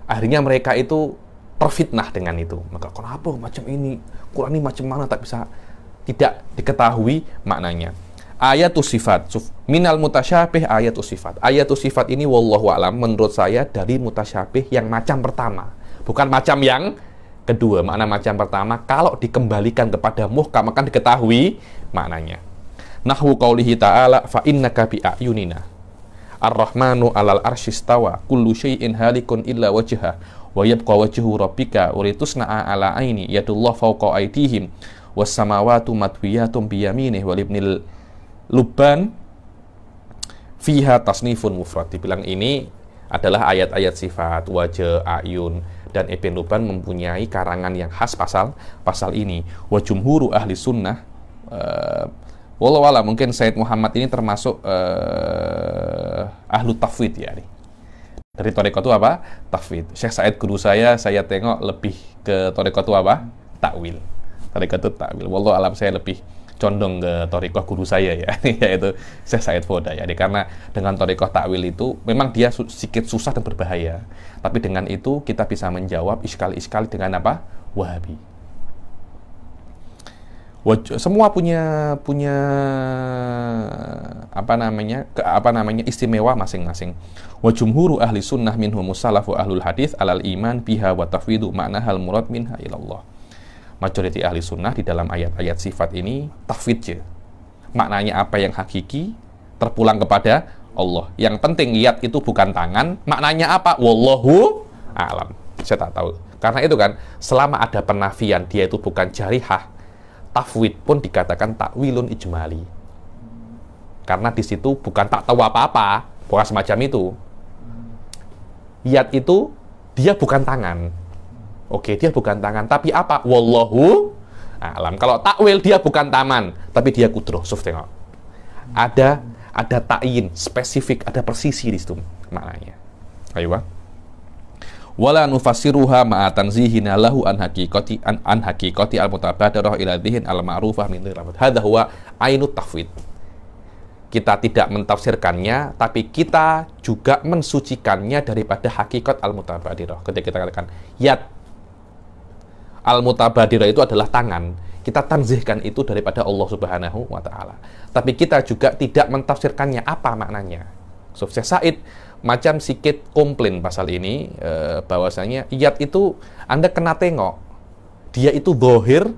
Akhirnya mereka itu terfitnah dengan itu. Maka kenapa macam ini? Quran ini macam mana? Tak bisa tidak diketahui maknanya. Ayatus sifat. Minal mutasyabih ayatus sifat. Ayatus sifat ini wallahu alam menurut saya dari mutasyabih yang macam pertama. Bukan macam yang kedua. Makna macam pertama kalau dikembalikan kepada muhkam akan diketahui maknanya. Nahwu qaulihi ta'ala fa innaka bi ar-rahmanu alal arsyistawa kullu syai'in halikun illa wajhah wa yabqa wajhu rabbika uritusna'a ala aini yadullah fawqa aydihim was samawati matwiyatun biyaminih wal ibnil Luban fiha tasnifun mufrad. Dibilang ini adalah ayat-ayat sifat, wajah, ayun, dan Ibn Luban mempunyai karangan yang khas pasal pasal ini. Wa jumhuru ahli sunnah uh, Walau wala mungkin Said Muhammad ini termasuk uh, ahlu tafwid ya nih. Dari Toreko itu apa? Tafwid. Syekh Said guru saya, saya tengok lebih ke Toreko itu apa? Takwil. Toreko itu takwil. Walau alam saya lebih condong ke torikoh guru saya ya, [laughs] yaitu Syekh Said Foda ya. Karena dengan torikoh takwil itu memang dia sedikit susah dan berbahaya. Tapi dengan itu kita bisa menjawab iskal-iskal dengan apa? Wahabi. Semua punya punya apa namanya ke, apa namanya istimewa masing-masing. Wa jumhuru ahli sunnah minhum musalafu ahlul hadis alal iman biha wa tafwidu makna hal murad minha ilallah majority ahli sunnah di dalam ayat-ayat sifat ini tafwid Maknanya apa yang hakiki terpulang kepada Allah. Yang penting lihat itu bukan tangan, maknanya apa? Wallahu alam. Saya tak tahu. Karena itu kan selama ada penafian dia itu bukan jarihah, tafwid pun dikatakan takwilun ijmali. Karena di situ bukan tak tahu apa-apa, bukan semacam itu. Yat itu dia bukan tangan, Oke, dia bukan tangan, tapi apa? Wallahu alam. Kalau takwil dia bukan taman, tapi dia kudroh. Suf tengok. Ada ada ta'yin spesifik, ada persisi di situ maknanya. Ayo, wala nufassiruha ma'a tanzihina lahu an haqiqati an, an haqiqati al mutabadarah ila dhihin al ma'rufah min rahmat. Hadha huwa ainut tafwid. Kita tidak mentafsirkannya, tapi kita juga mensucikannya daripada hakikat al mutabadirah. Ketika kita katakan yat al-mutabadira itu adalah tangan. Kita tanzihkan itu daripada Allah Subhanahu wa taala. Tapi kita juga tidak mentafsirkannya apa maknanya. Syekh Said macam sikit komplain pasal ini e, bahwasanya iyat itu Anda kena tengok dia itu dohir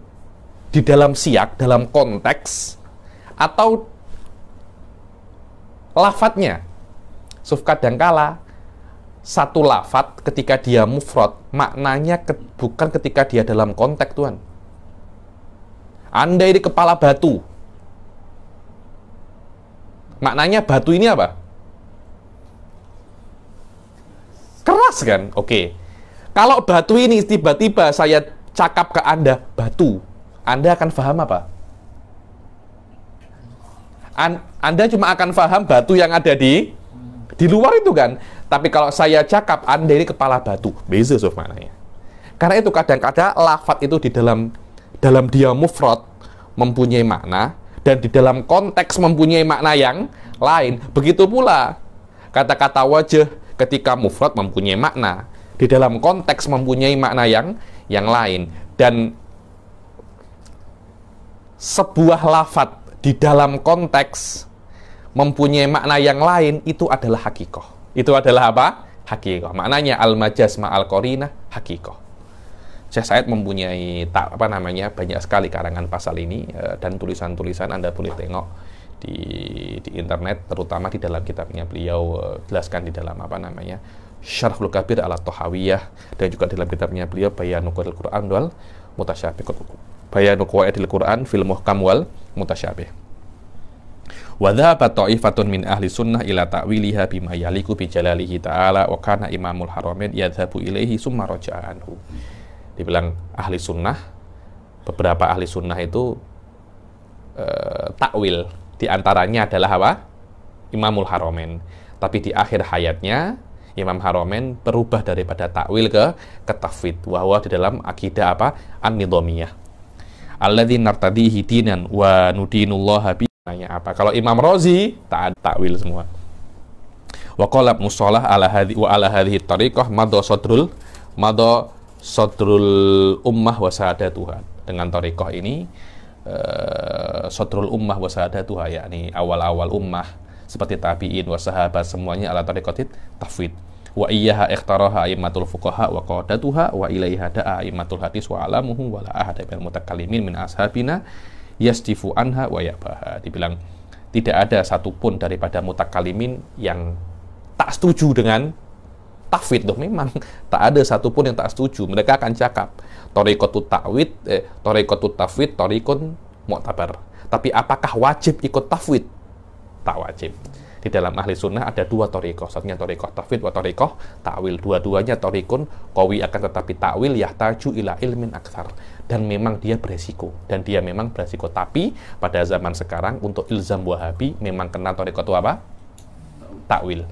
di dalam siak, dalam konteks atau lafadznya. Suf kadangkala satu lafat ketika dia mufrad maknanya ke, bukan ketika dia dalam konteks Tuhan. Anda ini kepala batu. Maknanya batu ini apa? Keras kan? Oke. Kalau batu ini tiba-tiba saya cakap ke Anda batu, Anda akan paham apa? An Anda cuma akan paham batu yang ada di di luar itu kan. Tapi kalau saya cakap Anda ini kepala batu, beza sof maknanya. Karena itu kadang-kadang lafat itu di dalam dalam dia mufrad mempunyai makna dan di dalam konteks mempunyai makna yang lain. Begitu pula kata-kata wajah ketika mufrad mempunyai makna, di dalam konteks mempunyai makna yang yang lain dan sebuah lafat di dalam konteks mempunyai makna yang lain itu adalah hakikoh. Itu adalah apa? Hakikoh. Maknanya al-majaz ma'al korina hakikoh. Syekh Said mempunyai tak apa namanya banyak sekali karangan pasal ini eh, dan tulisan-tulisan Anda boleh tengok di di internet terutama di dalam kitabnya beliau uh, jelaskan di dalam apa namanya Syarhul Kabir ala Tohawiyah dan juga dalam kitabnya beliau Bayanu Quran wal Mutasyabih Bayanu Qawaidil Quran fil Muhkam wal Mutasyabih. Wa dhahaba ta'ifatun min ahli sunnah ila ta'wiliha bima yaliku bi jalalihi ta'ala wa kana imamul haramain yadhabu ilaihi summa raja'a anhu dibilang ahli sunnah beberapa ahli sunnah itu uh, takwil di antaranya adalah apa? Imamul Haromen. Tapi di akhir hayatnya Imam Haromen berubah daripada takwil ke ke tafwid. Bahwa di dalam akidah apa? An-nidhamiyah alladzi nartadihi dinan wa nudinullah nanya apa? Kalau Imam Rozi tak takwil semua. Wa qala musallah ala hadhi wa ala hadhihi tariqah madha sadrul madha sadrul ummah wa Tuhan dengan tariqah ini uh, sadrul ummah wa sadatuha yakni awal-awal ummah seperti tabi'in wa sahabat semuanya ala tariqatit tafwid. Wa iyyaha ikhtaraha aimatul fuqaha wa qadatuha wa ilaiha da'a aimatul hadis wa alamuhu wa la ahada bil mutakallimin min ashabina yastifu anha wa yabaha. Dibilang tidak ada satupun daripada mutakalimin yang tak setuju dengan tafwid loh memang tak ada satupun yang tak setuju mereka akan cakap torikotu takwid eh, torikotu tafwid torikun mu'tabar tapi apakah wajib ikut tafwid tak wajib. Di dalam ahli sunnah ada dua torikoh, satunya torikoh tafid wa torikoh ta'wil. Dua-duanya torikun kawi akan tetapi ta'wil yahtaju ila ilmin aksar. Dan memang dia beresiko, dan dia memang beresiko. Tapi pada zaman sekarang untuk ilzam wahabi memang kena torikoh itu apa? Ta'wil.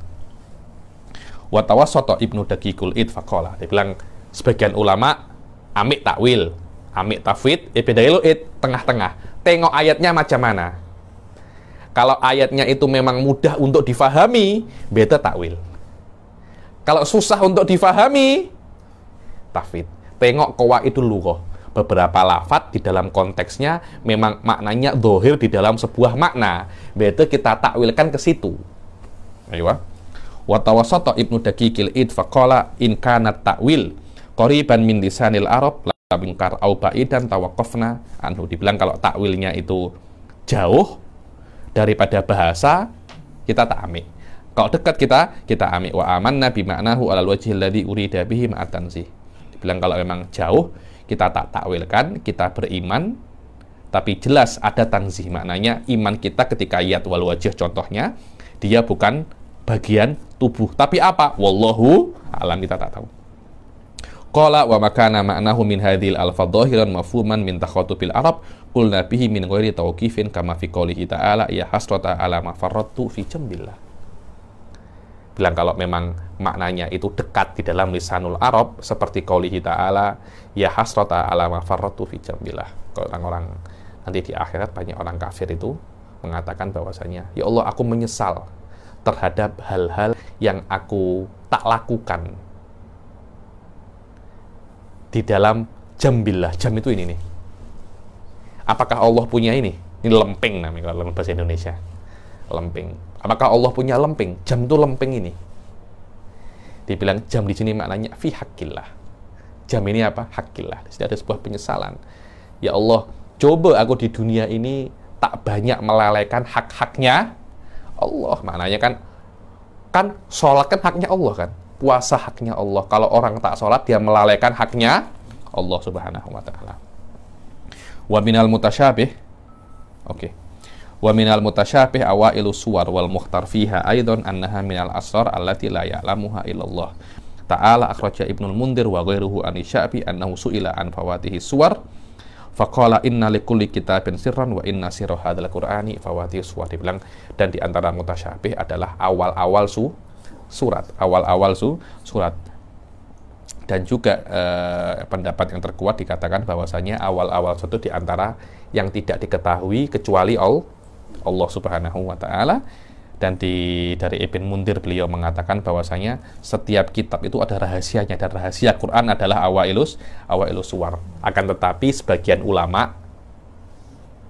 Soto ibnu dagikul id fakola. Dia bilang, sebagian ulama amik takwil, amik tafid, ibedailu id, tengah-tengah. Tengok ayatnya macam mana? Kalau ayatnya itu memang mudah untuk difahami, beta takwil. Kalau susah untuk difahami, tafid. Tengok itu lughah. Beberapa lafat di dalam konteksnya memang maknanya dohir di dalam sebuah makna. Beta kita takwilkan ke situ. Ayo. Watawasata Ibnu Dakikil Id faqala in kana ta'wil qariban min lisanil Arab la bingkar au ba'idan tawaqqafna anhu dibilang kalau takwilnya itu jauh daripada bahasa kita tak amik. Kalau dekat kita, kita amik wa amanna bi ma'nahu alal wajhi alladhi urida bihi sih. Dibilang kalau memang jauh, kita tak takwilkan, kita beriman, tapi jelas ada tanzih maknanya iman kita ketika ayat wal wajah contohnya dia bukan bagian tubuh tapi apa wallahu alam kita tak tahu Qala wa makana ma'nahu min hadhil alfadh dhahiran mafhuman min takhatubil Arab qulna bihi min ghairi tawqifin kama fi qoulihi ta'ala ya hasrata ala ma farrattu fi jambillah. Bilang kalau memang maknanya itu dekat di dalam lisanul Arab seperti qoulihi ta'ala ya hasrata ala ma farrattu fi jambillah. Kalau orang-orang nanti di akhirat banyak orang kafir itu mengatakan bahwasanya ya Allah aku menyesal terhadap hal-hal yang aku tak lakukan di dalam jam billah. Jam itu ini nih. Apakah Allah punya ini? Ini lempeng namanya kalau dalam bahasa Indonesia. lemping. Apakah Allah punya lemping? Jam itu lemping ini. Dibilang jam di sini maknanya fi hakillah. Jam ini apa? Hakillah. Di ada sebuah penyesalan. Ya Allah, coba aku di dunia ini tak banyak melalaikan hak-haknya Allah. Maknanya kan kan sholat kan haknya Allah kan. Puasa haknya Allah. Kalau orang tak sholat dia melalaikan haknya Allah Subhanahu wa taala. Wa minal mutasyabih. Oke. Wa minal mutasyabih awailu suwar wal mukhtar fiha aidan annaha minal asrar allati la ya'lamuha illallah. Ta'ala akhraja Ibnul Mundir wa ghairuhu an Sya'bi annahu su'ila an fawatihi suwar Faqala inna likulli kitabin sirran wa inna sirra hadzal qur'ani fawatihi suwar dibilang dan di antara mutasyabih adalah awal-awal su surat, awal-awal su surat. Dan juga eh, pendapat yang terkuat dikatakan bahwasanya awal-awal suatu di antara yang tidak diketahui kecuali Allah Allah Subhanahu wa taala dan di dari Ibn Mundir beliau mengatakan bahwasanya setiap kitab itu ada rahasianya dan rahasia Quran adalah awailus awailus suwar. Akan tetapi sebagian ulama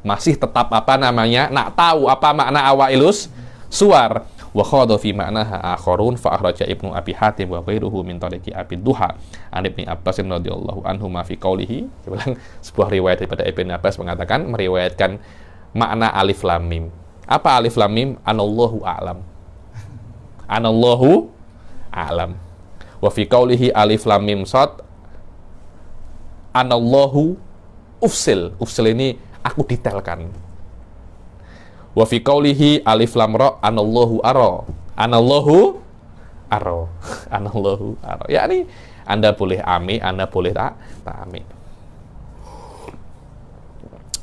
masih tetap apa namanya nak tahu apa makna awailus suwar wa khadu fi ma'naha akharun fa akhraja ibnu abi hatim wa ghairuhu min tariqi abi duha an ibni abbas radhiyallahu anhu ma fi qaulihi sebuah riwayat daripada ibnu abbas mengatakan meriwayatkan makna alif lam mim. Apa alif lam mim? Anallahu a'lam. Anallahu a'lam. Wa fi qaulihi alif lam mim sad anallahu ufsil. Ufsil ini aku detailkan. Wa fi qaulihi alif lam ra anallahu ara. Anallahu ara. [laughs] anallahu ara. ini Anda boleh ami, Anda boleh tak tak ami.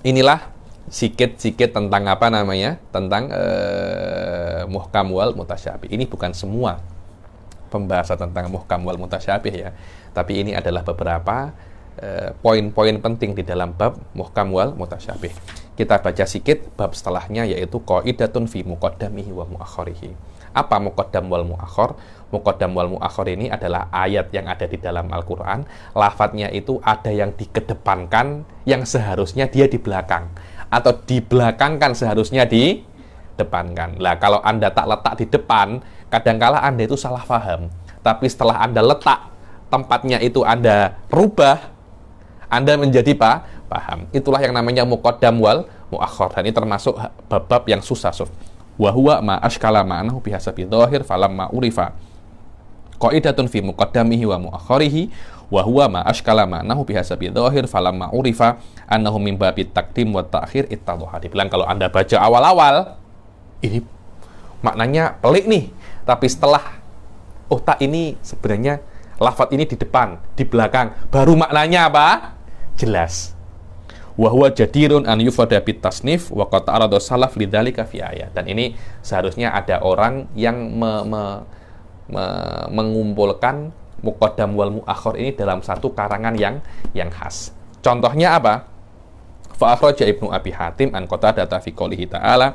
Inilah sikit-sikit tentang apa namanya tentang uh, muhkam wal mutasyabih. Ini bukan semua pembahasan tentang muhkam wal mutasyabih ya, tapi ini adalah beberapa uh, poin-poin penting di dalam bab muhkam wal mutasyabih. Kita baca sikit bab setelahnya yaitu qaidatun fi muqaddamihi wa muakharihi. Apa muqaddam wal muakhar? Muqaddam wal muakhar ini adalah ayat yang ada di dalam Al-Qur'an, lafadznya itu ada yang dikedepankan yang seharusnya dia di belakang atau dibelakangkan seharusnya di depankan. Lah kalau Anda tak letak di depan, kadangkala Anda itu salah paham. Tapi setelah Anda letak tempatnya itu Anda rubah, Anda menjadi pak paham. Itulah yang namanya muqaddam wal muakhir dan ini termasuk bab-bab yang susah suf. Wa huwa ma ashkala ma'nahu bihasabi dhahir falamma urifa qaidatun fi muqaddamihi wa muakhirihi wa huwa ma ashkala ma'nahu bihasabi dhahir falamma urifa annahu min babi takdim wa ta'khir ittadhaha. Dibilang kalau Anda baca awal-awal ini maknanya pelik nih, tapi setelah oh tak ini sebenarnya lafat ini di depan, di belakang, baru maknanya apa? Jelas. Wa huwa jadirun an yufada tasnif wa qad salaf lidzalika fi ayat. Dan ini seharusnya ada orang yang me, me, me, mengumpulkan muqaddam wal muakhir ini dalam satu karangan yang yang khas. Contohnya apa? Fa akhraja Ibnu Abi Hatim an data fi qoulihi ta'ala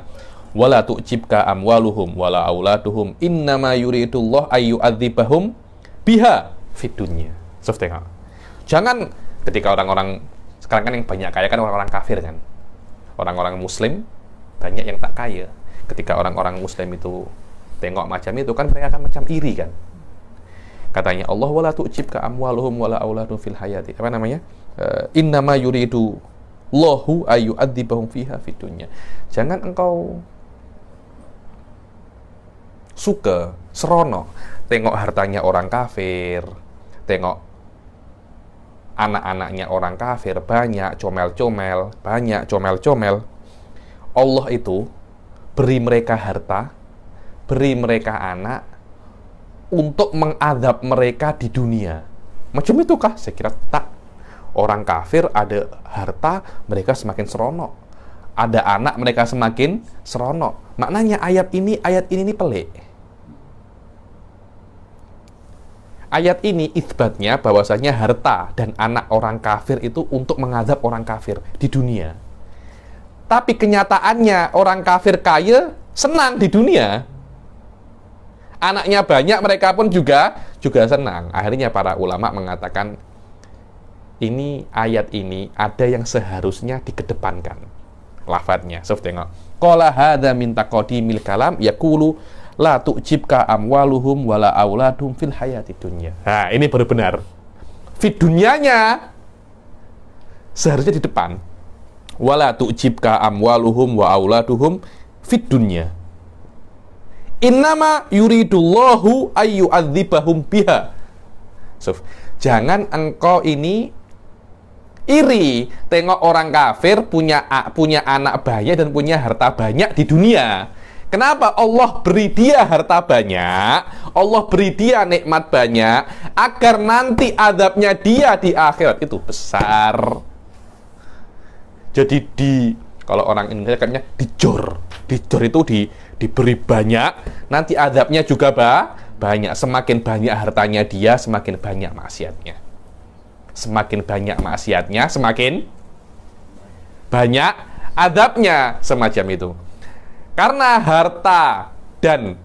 wala tu'jibka amwaluhum wala auladuhum innama yuridullah ayyu'adzibahum biha fid dunya. tengok. Jangan ketika orang-orang sekarang kan yang banyak kaya kan orang-orang kafir kan. Orang-orang muslim banyak yang tak kaya. Ketika orang-orang muslim itu tengok macam itu kan mereka akan macam iri kan katanya Allah wala tu'jibka amwaluhum wala auladum fil hayati. Apa namanya? Uh, innama yuridu lahu ayu adzibahum fiha fid dunya. Jangan engkau suka serono tengok hartanya orang kafir tengok anak-anaknya orang kafir banyak comel-comel banyak comel-comel. Allah itu beri mereka harta beri mereka anak untuk mengadab mereka di dunia. Macam itukah? Saya kira tak. Orang kafir ada harta, mereka semakin seronok. Ada anak, mereka semakin seronok. Maknanya ayat ini, ayat ini, ini pelik. Ayat ini isbatnya bahwasanya harta dan anak orang kafir itu untuk mengadab orang kafir di dunia. Tapi kenyataannya orang kafir kaya senang di dunia anaknya banyak mereka pun juga juga senang. Akhirnya para ulama mengatakan ini ayat ini ada yang seharusnya dikedepankan lafadznya. So tengok Qala hadza min taqadimil kalam yaqulu la tu'jibka amwaluhum wala auladum fil hayati dunya. Nah, ini baru benar. Fit dunyanya seharusnya di depan. Wala tu'jibka amwaluhum wa auladuhum fit dunya. Innama yuridullahu ayyu'adzibahum biha. So, jangan engkau ini iri tengok orang kafir punya punya anak banyak dan punya harta banyak di dunia. Kenapa Allah beri dia harta banyak, Allah beri dia nikmat banyak, agar nanti adabnya dia di akhirat itu besar. Jadi di kalau orang Indonesia katanya dijor, dijor itu di diberi banyak, nanti adabnya juga bah, banyak. Semakin banyak hartanya dia, semakin banyak maksiatnya semakin banyak maksiatnya, semakin banyak adabnya semacam itu. Karena harta dan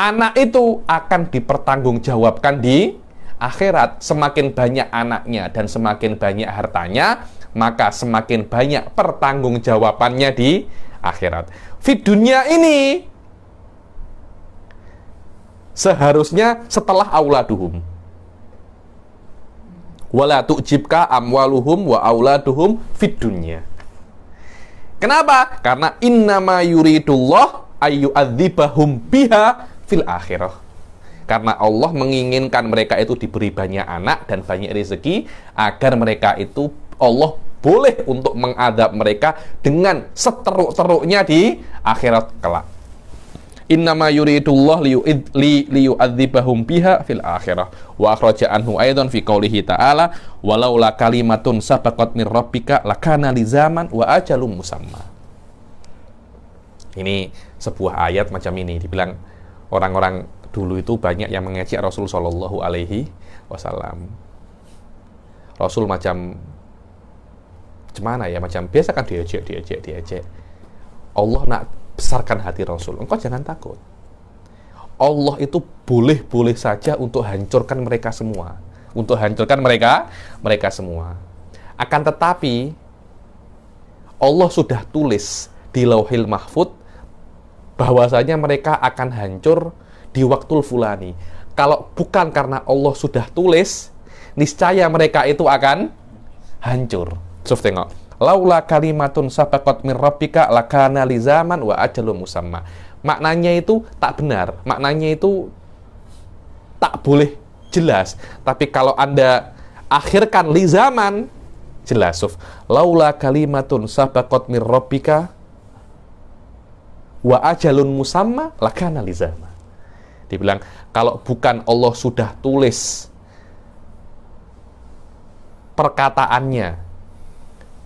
anak itu akan dipertanggungjawabkan di akhirat. Semakin banyak anaknya dan semakin banyak hartanya, maka semakin banyak pertanggungjawabannya di akhirat. Fit dunia ini seharusnya setelah auladuhum wala tu'jibka amwaluhum wa auladuhum fid dunya. Kenapa? Karena innama yuridullah ayyu'adzibahum biha fil akhirah. Karena Allah menginginkan mereka itu diberi banyak anak dan banyak rezeki agar mereka itu Allah boleh untuk mengadab mereka dengan seteruk-teruknya di akhirat kelak. Innama yuridullah liyu'id li liyu'adzibahum biha fil akhirah. Wa akhraja anhu aidan fi qoulihi ta'ala walaula kalimatun sabaqat min rabbika lakana lizaman wa ajalum musamma. Ini sebuah ayat macam ini dibilang orang-orang dulu itu banyak yang mengejek Rasul Shallallahu alaihi wasallam. Rasul macam gimana ya macam biasa kan diejek diejek diejek. Allah nak besarkan hati Rasul. Engkau jangan takut. Allah itu boleh-boleh saja untuk hancurkan mereka semua. Untuk hancurkan mereka, mereka semua. Akan tetapi, Allah sudah tulis di lauhil mahfud bahwasanya mereka akan hancur di waktu fulani. Kalau bukan karena Allah sudah tulis, niscaya mereka itu akan hancur. Coba tengok laula kalimatun sabaqat min rabbika lakana lizaman wa ajalun musamma. Maknanya itu tak benar, maknanya itu tak boleh jelas. Tapi kalau Anda akhirkan lizaman jelas. Suf. Laula kalimatun sabaqat min rabbika wa ajalun musamma lakana lizama. Dibilang kalau bukan Allah sudah tulis perkataannya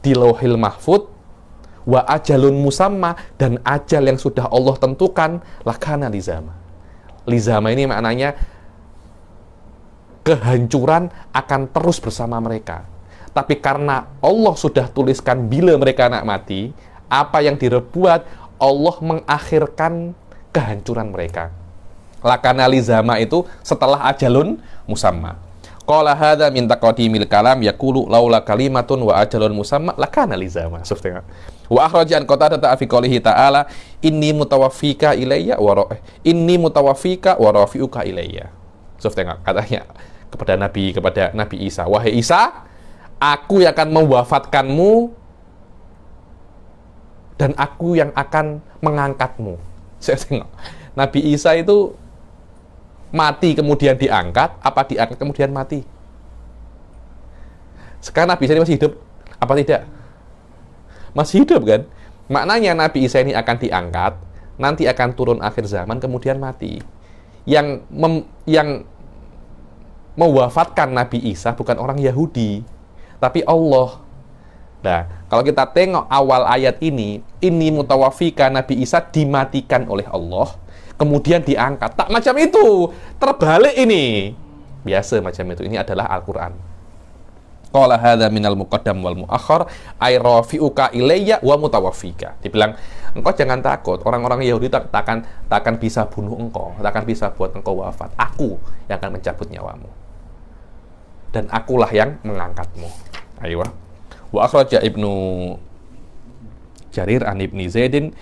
di lauhil mahfud wa ajalun musamma dan ajal yang sudah Allah tentukan lakana lizama. Lizama ini maknanya kehancuran akan terus bersama mereka. Tapi karena Allah sudah tuliskan bila mereka nak mati, apa yang direbuat Allah mengakhirkan kehancuran mereka. Lakana lizama itu setelah ajalun musamma. Qala hadza min taqdimil kalam yaqulu laula kalimatun wa ajalun musamma lakana lizama. Suf tengok. Wa akhraja an qatada fi qoulihi ta'ala inni mutawaffika ilayya wa inni mutawaffika wa rafi'uka ilayya. Suf tengok katanya kepada Nabi kepada Nabi Isa, wahai Isa, aku yang akan mewafatkanmu dan aku yang akan mengangkatmu. Saya tengok. Nabi Isa itu mati kemudian diangkat, apa diangkat kemudian mati? Sekarang Nabi Isa ini masih hidup, apa tidak? Masih hidup kan? Maknanya Nabi Isa ini akan diangkat, nanti akan turun akhir zaman, kemudian mati. Yang mem, yang mewafatkan Nabi Isa bukan orang Yahudi, tapi Allah. Nah, kalau kita tengok awal ayat ini, ini mutawafika Nabi Isa dimatikan oleh Allah, kemudian diangkat. Tak macam itu. Terbalik ini. Biasa macam itu. Ini adalah Al-Quran. Qala hadha minal muqaddam wal muakhar ay rafi'uka ilayya wa mutawafika. Dibilang, engkau jangan takut. Orang-orang Yahudi tak, takkan takkan bisa bunuh engkau, takkan bisa buat engkau wafat. Aku yang akan mencabut nyawamu. Dan akulah yang mengangkatmu. Ayo. Wa akhraja Ibnu Jarir an Ibni Zaidin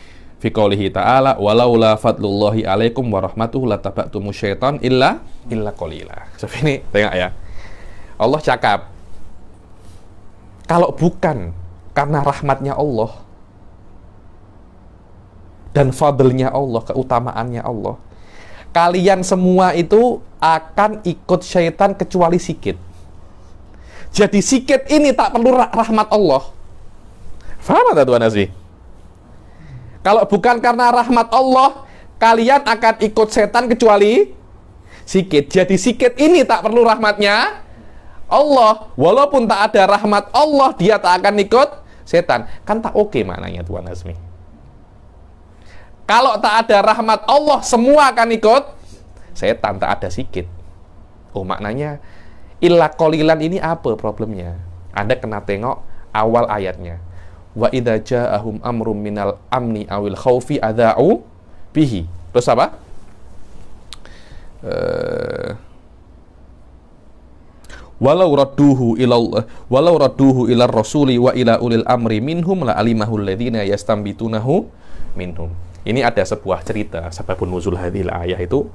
fi qoulihi ta'ala walaula fadlullahi alaikum wa rahmatuhu latabatumu syaitan illa illa qalila. Seperti ini tengok ya. Allah cakap kalau bukan karena rahmatnya Allah dan fadlnya Allah, keutamaannya Allah, kalian semua itu akan ikut syaitan kecuali sikit. Jadi sikit ini tak perlu rahmat Allah. Faham tak Tuan Azmi? Kalau bukan karena rahmat Allah, kalian akan ikut setan kecuali sikit. Jadi sikit ini tak perlu rahmatnya Allah. Walaupun tak ada rahmat Allah, dia tak akan ikut setan. Kan tak oke okay maknanya Tuan Azmi. Kalau tak ada rahmat Allah, semua akan ikut setan, tak ada sikit. Oh maknanya, illa kolilan ini apa problemnya? Anda kena tengok awal ayatnya wa idza ja'ahum amrum minal amni awil khaufi adza'u bihi. Terus apa? Uh, walau radduhu ila walau radduhu ila rasuli wa ila ulil amri minhum la alimahu alladziina yastambitunahu minhum. Ini ada sebuah cerita sebabun nuzul hadhil ayah itu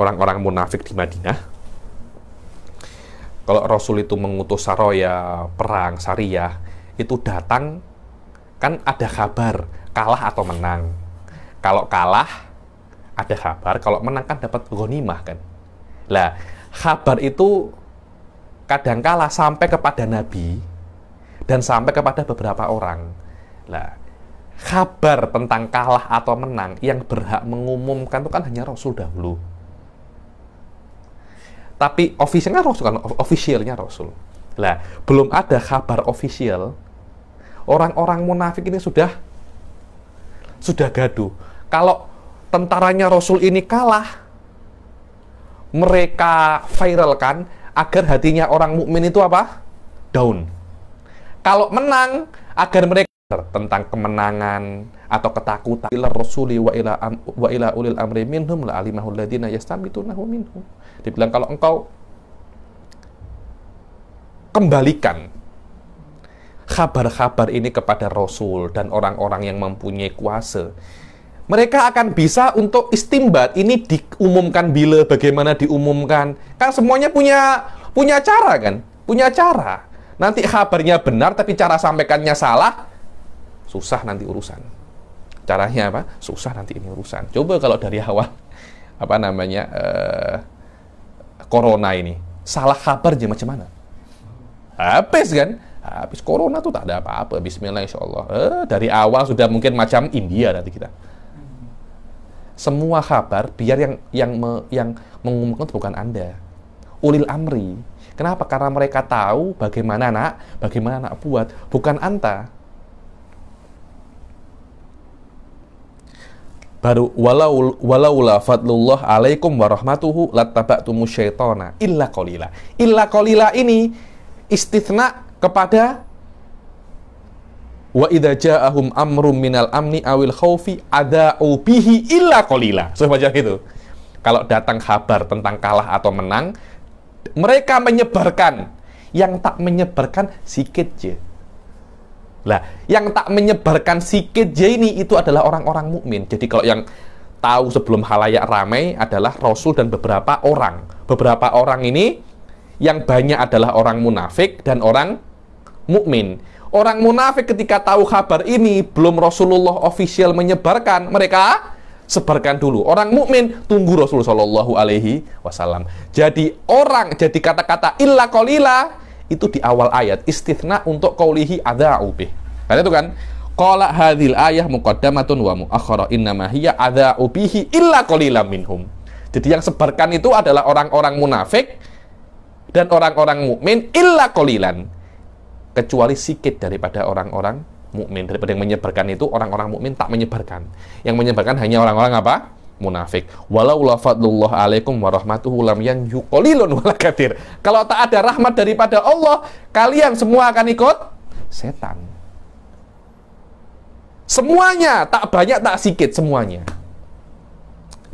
orang-orang munafik di Madinah. Kalau Rasul itu mengutus saroya perang Sariyah itu datang kan ada kabar kalah atau menang. Kalau kalah ada kabar, kalau menang kan dapat ghanimah kan. Lah, kabar itu kadang kalah sampai kepada Nabi dan sampai kepada beberapa orang. Lah, kabar tentang kalah atau menang yang berhak mengumumkan itu kan hanya Rasul dahulu. Tapi ofisialnya Rasul kan ofisialnya Rasul. Lah, belum ada kabar ofisial orang-orang munafik ini sudah sudah gaduh. Kalau tentaranya Rasul ini kalah, mereka viralkan agar hatinya orang mukmin itu apa? Down. Kalau menang, agar mereka tentang kemenangan atau ketakutan ila rasuli wa ila wa ila ulil amri minhum la alimahul ladina yastabitunahu minhum. Dibilang kalau engkau kembalikan kabar-kabar ini kepada Rasul dan orang-orang yang mempunyai kuasa, mereka akan bisa untuk istimbat ini diumumkan bila bagaimana diumumkan. Kan semuanya punya punya cara kan? Punya cara. Nanti kabarnya benar tapi cara sampaikannya salah susah nanti urusan. Caranya apa? Susah nanti ini urusan. Coba kalau dari [laughs] awal apa namanya uh, corona ini salah kabar aja macam mana? Habis kan habis corona tuh tak ada apa-apa. Bismillah Insya Allah eh, dari awal sudah mungkin macam India nanti kita. Semua kabar biar yang yang me, yang mengumumkan itu bukan anda. Ulil amri. Kenapa? Karena mereka tahu bagaimana nak bagaimana nak buat. Bukan anta. Baru walau walaula fadlullah alaikum warahmatuhu lattaba'tumu syaitona illa qalila. Illa qalila ini istithna kepada wa idza ja'ahum amrum minal amni awil khaufi ada'u bihi illa qalila. So macam itu. Kalau datang kabar tentang kalah atau menang, mereka menyebarkan. Yang tak menyebarkan sikit je. Lah, yang tak menyebarkan sikit je ini itu adalah orang-orang mukmin. Jadi kalau yang tahu sebelum halayak ramai adalah Rasul dan beberapa orang. Beberapa orang ini yang banyak adalah orang munafik dan orang mukmin. Orang munafik ketika tahu kabar ini belum Rasulullah official menyebarkan, mereka sebarkan dulu. Orang mukmin tunggu Rasulullah Shallallahu Alaihi Wasallam. Jadi orang jadi kata-kata illa kolila itu di awal ayat istithna untuk kaulihi ada ubih. Karena itu kan Qala hadhil ayah muqaddamatun wa muakhara innama hiya ada ubihi illa qalilan minhum. Jadi yang sebarkan itu adalah orang-orang munafik dan orang-orang mukmin illa qalilan kecuali sikit daripada orang-orang mukmin. Daripada yang menyebarkan itu orang-orang mukmin tak menyebarkan. Yang menyebarkan hanya orang-orang apa? Munafik. Walau alaikum warahmatuhu lam yang yuqalilun wala kadir kalau tak ada rahmat daripada Allah kalian semua akan ikut setan. Semuanya tak banyak tak sedikit semuanya.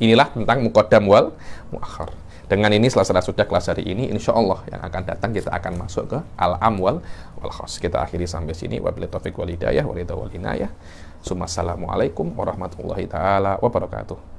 Inilah tentang muqaddam wal muakhar dengan ini setelah sudah kelas hari ini, insya Allah yang akan datang kita akan masuk ke al-amwal wal khas. Kita akhiri sampai sini. Wabillahi taufiq wal hidayah, wal wal Assalamualaikum warahmatullahi taala wabarakatuh.